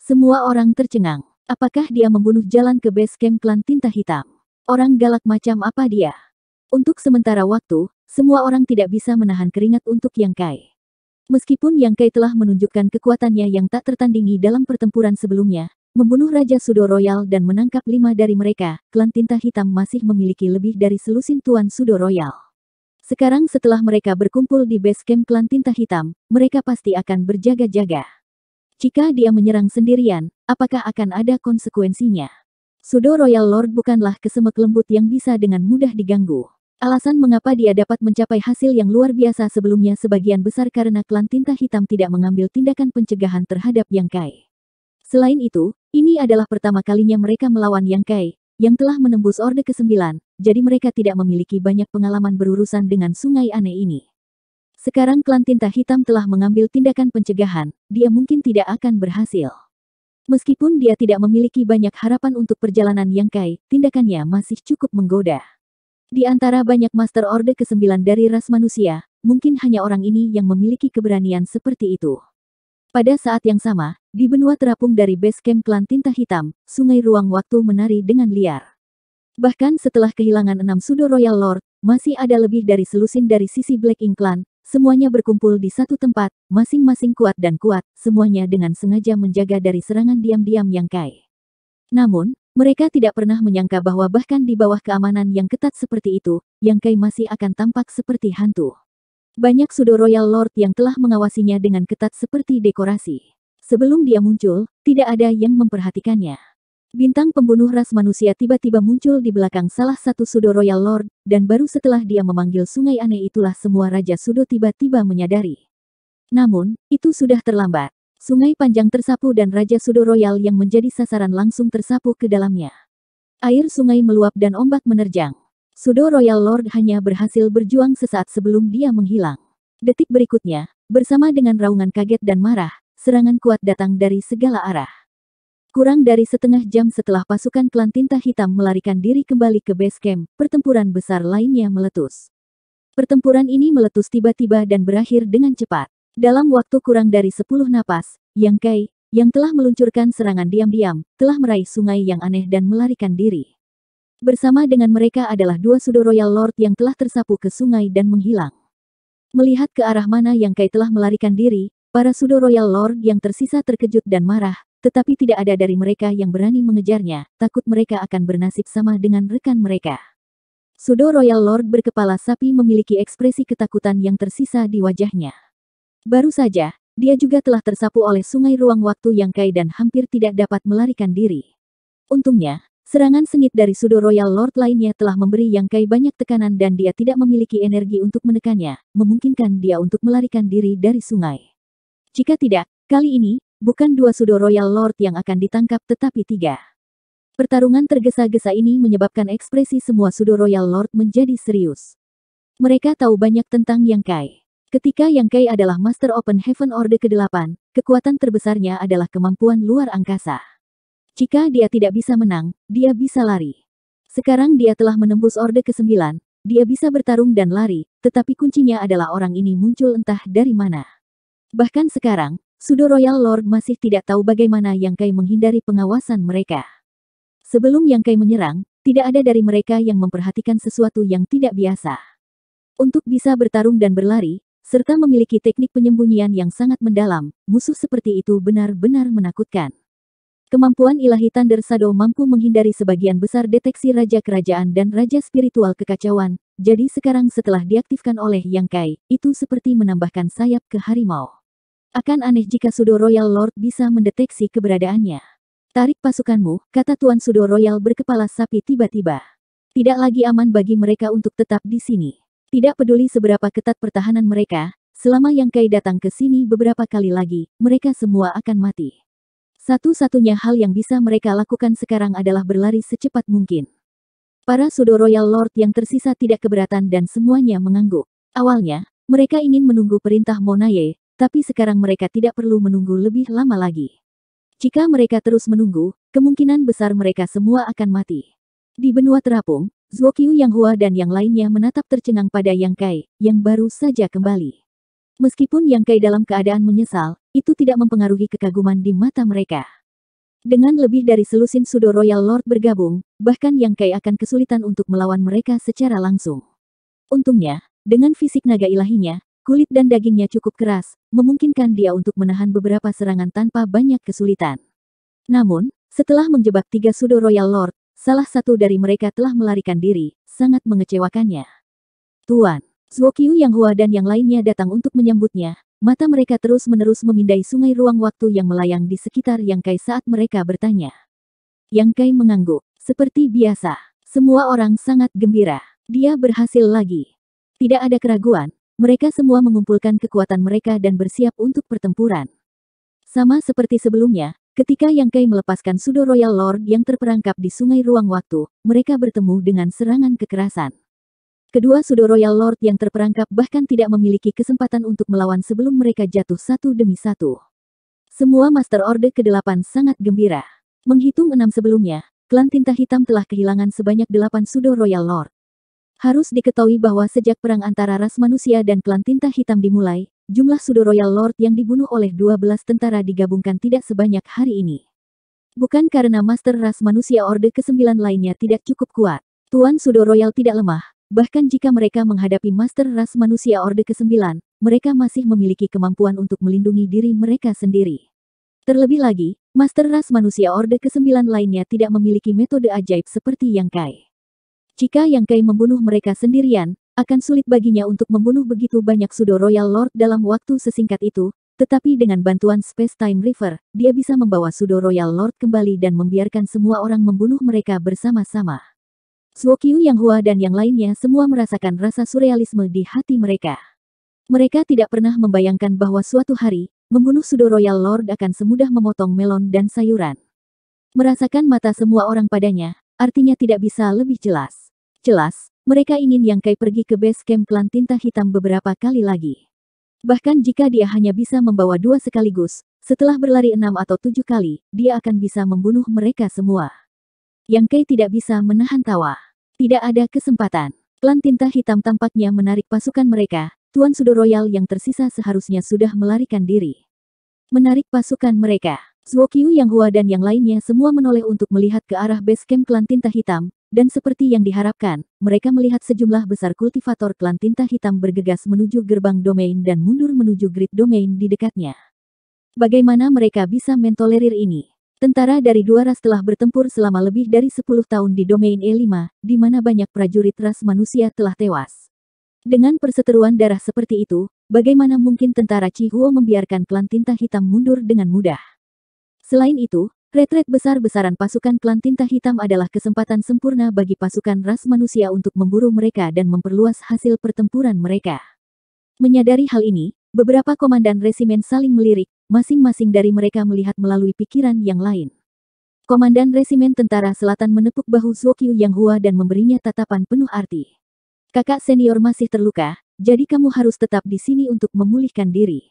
Semua orang tercengang. Apakah dia membunuh jalan ke base camp klan tinta hitam? Orang galak macam apa dia? Untuk sementara waktu, semua orang tidak bisa menahan keringat untuk Yang Kai. Meskipun Yang Kai telah menunjukkan kekuatannya yang tak tertandingi dalam pertempuran sebelumnya, membunuh Raja Sudo Royal dan menangkap lima dari mereka, klan tinta hitam masih memiliki lebih dari selusin Tuan Sudo Royal. Sekarang setelah mereka berkumpul di base camp klan tinta hitam, mereka pasti akan berjaga-jaga. Jika dia menyerang sendirian, apakah akan ada konsekuensinya? Sudo Royal Lord bukanlah kesemek lembut yang bisa dengan mudah diganggu. Alasan mengapa dia dapat mencapai hasil yang luar biasa sebelumnya sebagian besar karena klan tinta hitam tidak mengambil tindakan pencegahan terhadap Yang Kai. Selain itu, ini adalah pertama kalinya mereka melawan Yang Kai, yang telah menembus Orde ke-9, jadi mereka tidak memiliki banyak pengalaman berurusan dengan sungai aneh ini. Sekarang klan tinta hitam telah mengambil tindakan pencegahan, dia mungkin tidak akan berhasil. Meskipun dia tidak memiliki banyak harapan untuk perjalanan Yang Kai, tindakannya masih cukup menggoda. Di antara banyak Master Orde ke-9 dari ras manusia, mungkin hanya orang ini yang memiliki keberanian seperti itu. Pada saat yang sama, di benua terapung dari base camp klan tinta hitam, sungai ruang waktu menari dengan liar. Bahkan setelah kehilangan enam Sudo Royal Lord, masih ada lebih dari selusin dari sisi Black Ink Clan, semuanya berkumpul di satu tempat, masing-masing kuat dan kuat, semuanya dengan sengaja menjaga dari serangan diam-diam yang kai. Namun, mereka tidak pernah menyangka bahwa bahkan di bawah keamanan yang ketat seperti itu, Yang Kai masih akan tampak seperti hantu. Banyak Sudo Royal Lord yang telah mengawasinya dengan ketat seperti dekorasi. Sebelum dia muncul, tidak ada yang memperhatikannya. Bintang pembunuh ras manusia tiba-tiba muncul di belakang salah satu Sudo Royal Lord, dan baru setelah dia memanggil sungai aneh itulah semua Raja Sudo tiba-tiba menyadari. Namun, itu sudah terlambat. Sungai panjang tersapu dan Raja Sudo Royal yang menjadi sasaran langsung tersapu ke dalamnya. Air sungai meluap dan ombak menerjang. Sudo Royal Lord hanya berhasil berjuang sesaat sebelum dia menghilang. Detik berikutnya, bersama dengan raungan kaget dan marah, serangan kuat datang dari segala arah. Kurang dari setengah jam setelah pasukan klan tinta hitam melarikan diri kembali ke base camp, pertempuran besar lainnya meletus. Pertempuran ini meletus tiba-tiba dan berakhir dengan cepat. Dalam waktu kurang dari sepuluh napas, Yang Kai, yang telah meluncurkan serangan diam-diam, telah meraih sungai yang aneh dan melarikan diri. Bersama dengan mereka adalah dua Sudo Royal Lord yang telah tersapu ke sungai dan menghilang. Melihat ke arah mana Yang Kai telah melarikan diri, para Sudo Royal Lord yang tersisa terkejut dan marah, tetapi tidak ada dari mereka yang berani mengejarnya, takut mereka akan bernasib sama dengan rekan mereka. Sudo Royal Lord berkepala sapi memiliki ekspresi ketakutan yang tersisa di wajahnya. Baru saja, dia juga telah tersapu oleh sungai ruang waktu yang kai dan hampir tidak dapat melarikan diri. Untungnya, serangan sengit dari Sudo Royal Lord lainnya telah memberi Yang Kai banyak tekanan dan dia tidak memiliki energi untuk menekannya, memungkinkan dia untuk melarikan diri dari sungai. Jika tidak, kali ini, bukan dua Sudo Royal Lord yang akan ditangkap tetapi tiga. Pertarungan tergesa-gesa ini menyebabkan ekspresi semua Sudo Royal Lord menjadi serius. Mereka tahu banyak tentang Yang Kai. Ketika Yang Kai adalah Master Open Heaven Orde ke-8, kekuatan terbesarnya adalah kemampuan luar angkasa. Jika dia tidak bisa menang, dia bisa lari. Sekarang dia telah menembus Orde ke-9, dia bisa bertarung dan lari, tetapi kuncinya adalah orang ini muncul entah dari mana. Bahkan sekarang, Sudo Royal Lord masih tidak tahu bagaimana Yang Kai menghindari pengawasan mereka. Sebelum Yang Kai menyerang, tidak ada dari mereka yang memperhatikan sesuatu yang tidak biasa. Untuk bisa bertarung dan berlari, serta memiliki teknik penyembunyian yang sangat mendalam, musuh seperti itu benar-benar menakutkan. Kemampuan ilahi Thunder Shadow mampu menghindari sebagian besar deteksi Raja Kerajaan dan Raja Spiritual Kekacauan, jadi sekarang setelah diaktifkan oleh Yang Kai, itu seperti menambahkan sayap ke harimau. Akan aneh jika Sudo Royal Lord bisa mendeteksi keberadaannya. Tarik pasukanmu, kata Tuan Sudo Royal berkepala sapi tiba-tiba. Tidak lagi aman bagi mereka untuk tetap di sini. Tidak peduli seberapa ketat pertahanan mereka, selama Yang Kai datang ke sini beberapa kali lagi, mereka semua akan mati. Satu-satunya hal yang bisa mereka lakukan sekarang adalah berlari secepat mungkin. Para Sudo Royal Lord yang tersisa tidak keberatan dan semuanya mengangguk. Awalnya, mereka ingin menunggu perintah Monaye, tapi sekarang mereka tidak perlu menunggu lebih lama lagi. Jika mereka terus menunggu, kemungkinan besar mereka semua akan mati. Di benua terapung, Zuokyu Yang Hua dan yang lainnya menatap tercengang pada Yang Kai, yang baru saja kembali. Meskipun Yang Kai dalam keadaan menyesal, itu tidak mempengaruhi kekaguman di mata mereka. Dengan lebih dari selusin Sudo Royal Lord bergabung, bahkan Yang Kai akan kesulitan untuk melawan mereka secara langsung. Untungnya, dengan fisik naga ilahinya, Kulit dan dagingnya cukup keras, memungkinkan dia untuk menahan beberapa serangan tanpa banyak kesulitan. Namun, setelah menjebak tiga Sudo Royal Lord, salah satu dari mereka telah melarikan diri, sangat mengecewakannya. Tuan, Zuokyu Yang Hua dan yang lainnya datang untuk menyambutnya, mata mereka terus-menerus memindai sungai ruang waktu yang melayang di sekitar Yang Kai saat mereka bertanya. Yang Kai mengangguk, seperti biasa. Semua orang sangat gembira. Dia berhasil lagi. Tidak ada keraguan, mereka semua mengumpulkan kekuatan mereka dan bersiap untuk pertempuran. Sama seperti sebelumnya, ketika Yang Kai melepaskan Sudo Royal Lord yang terperangkap di sungai ruang waktu, mereka bertemu dengan serangan kekerasan. Kedua Sudo Royal Lord yang terperangkap bahkan tidak memiliki kesempatan untuk melawan sebelum mereka jatuh satu demi satu. Semua Master Orde ke-8 sangat gembira. Menghitung enam sebelumnya, klan tinta hitam telah kehilangan sebanyak delapan Sudo Royal Lord. Harus diketahui bahwa sejak perang antara ras manusia dan klan tinta hitam dimulai, jumlah Sudo Royal Lord yang dibunuh oleh 12 tentara digabungkan tidak sebanyak hari ini. Bukan karena Master Ras Manusia Orde ke-9 lainnya tidak cukup kuat. Tuan Sudo Royal tidak lemah, bahkan jika mereka menghadapi Master Ras Manusia Orde ke-9, mereka masih memiliki kemampuan untuk melindungi diri mereka sendiri. Terlebih lagi, Master Ras Manusia Orde ke-9 lainnya tidak memiliki metode ajaib seperti Yang Kai. Jika Yang Kai membunuh mereka sendirian, akan sulit baginya untuk membunuh begitu banyak Sudo Royal Lord dalam waktu sesingkat itu, tetapi dengan bantuan Space Time River, dia bisa membawa Sudo Royal Lord kembali dan membiarkan semua orang membunuh mereka bersama-sama. Suokyu Yang Hua dan yang lainnya semua merasakan rasa surrealisme di hati mereka. Mereka tidak pernah membayangkan bahwa suatu hari, membunuh Sudo Royal Lord akan semudah memotong melon dan sayuran. Merasakan mata semua orang padanya, artinya tidak bisa lebih jelas. Jelas, mereka ingin Yang Kai pergi ke base camp klan tinta hitam beberapa kali lagi. Bahkan jika dia hanya bisa membawa dua sekaligus, setelah berlari enam atau tujuh kali, dia akan bisa membunuh mereka semua. Yang Kai tidak bisa menahan tawa. Tidak ada kesempatan. Klan tinta hitam tampaknya menarik pasukan mereka, Tuan Sudo Royal yang tersisa seharusnya sudah melarikan diri. Menarik pasukan mereka. Zuokyu Yang Hua dan yang lainnya semua menoleh untuk melihat ke arah base camp klan tinta hitam, dan seperti yang diharapkan, mereka melihat sejumlah besar kultivator klan tinta hitam bergegas menuju gerbang domain dan mundur menuju grid domain di dekatnya. Bagaimana mereka bisa mentolerir ini? Tentara dari dua ras telah bertempur selama lebih dari 10 tahun di domain E5, di mana banyak prajurit ras manusia telah tewas. Dengan perseteruan darah seperti itu, bagaimana mungkin tentara Chihuo membiarkan klan tinta hitam mundur dengan mudah? Selain itu, Retret besar-besaran pasukan klan tinta hitam adalah kesempatan sempurna bagi pasukan ras manusia untuk memburu mereka dan memperluas hasil pertempuran mereka. Menyadari hal ini, beberapa komandan resimen saling melirik, masing-masing dari mereka melihat melalui pikiran yang lain. Komandan Resimen Tentara Selatan menepuk bahu Zuokyu Yang Hua dan memberinya tatapan penuh arti. Kakak senior masih terluka, jadi kamu harus tetap di sini untuk memulihkan diri.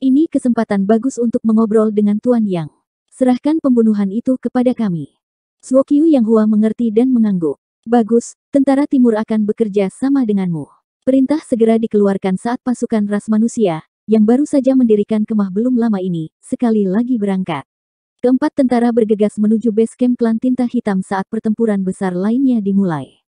Ini kesempatan bagus untuk mengobrol dengan Tuan Yang. Serahkan pembunuhan itu kepada kami. Suokyu Yang Hua mengerti dan mengangguk. Bagus, tentara timur akan bekerja sama denganmu. Perintah segera dikeluarkan saat pasukan ras manusia, yang baru saja mendirikan kemah belum lama ini, sekali lagi berangkat. Keempat tentara bergegas menuju base camp klan tinta hitam saat pertempuran besar lainnya dimulai.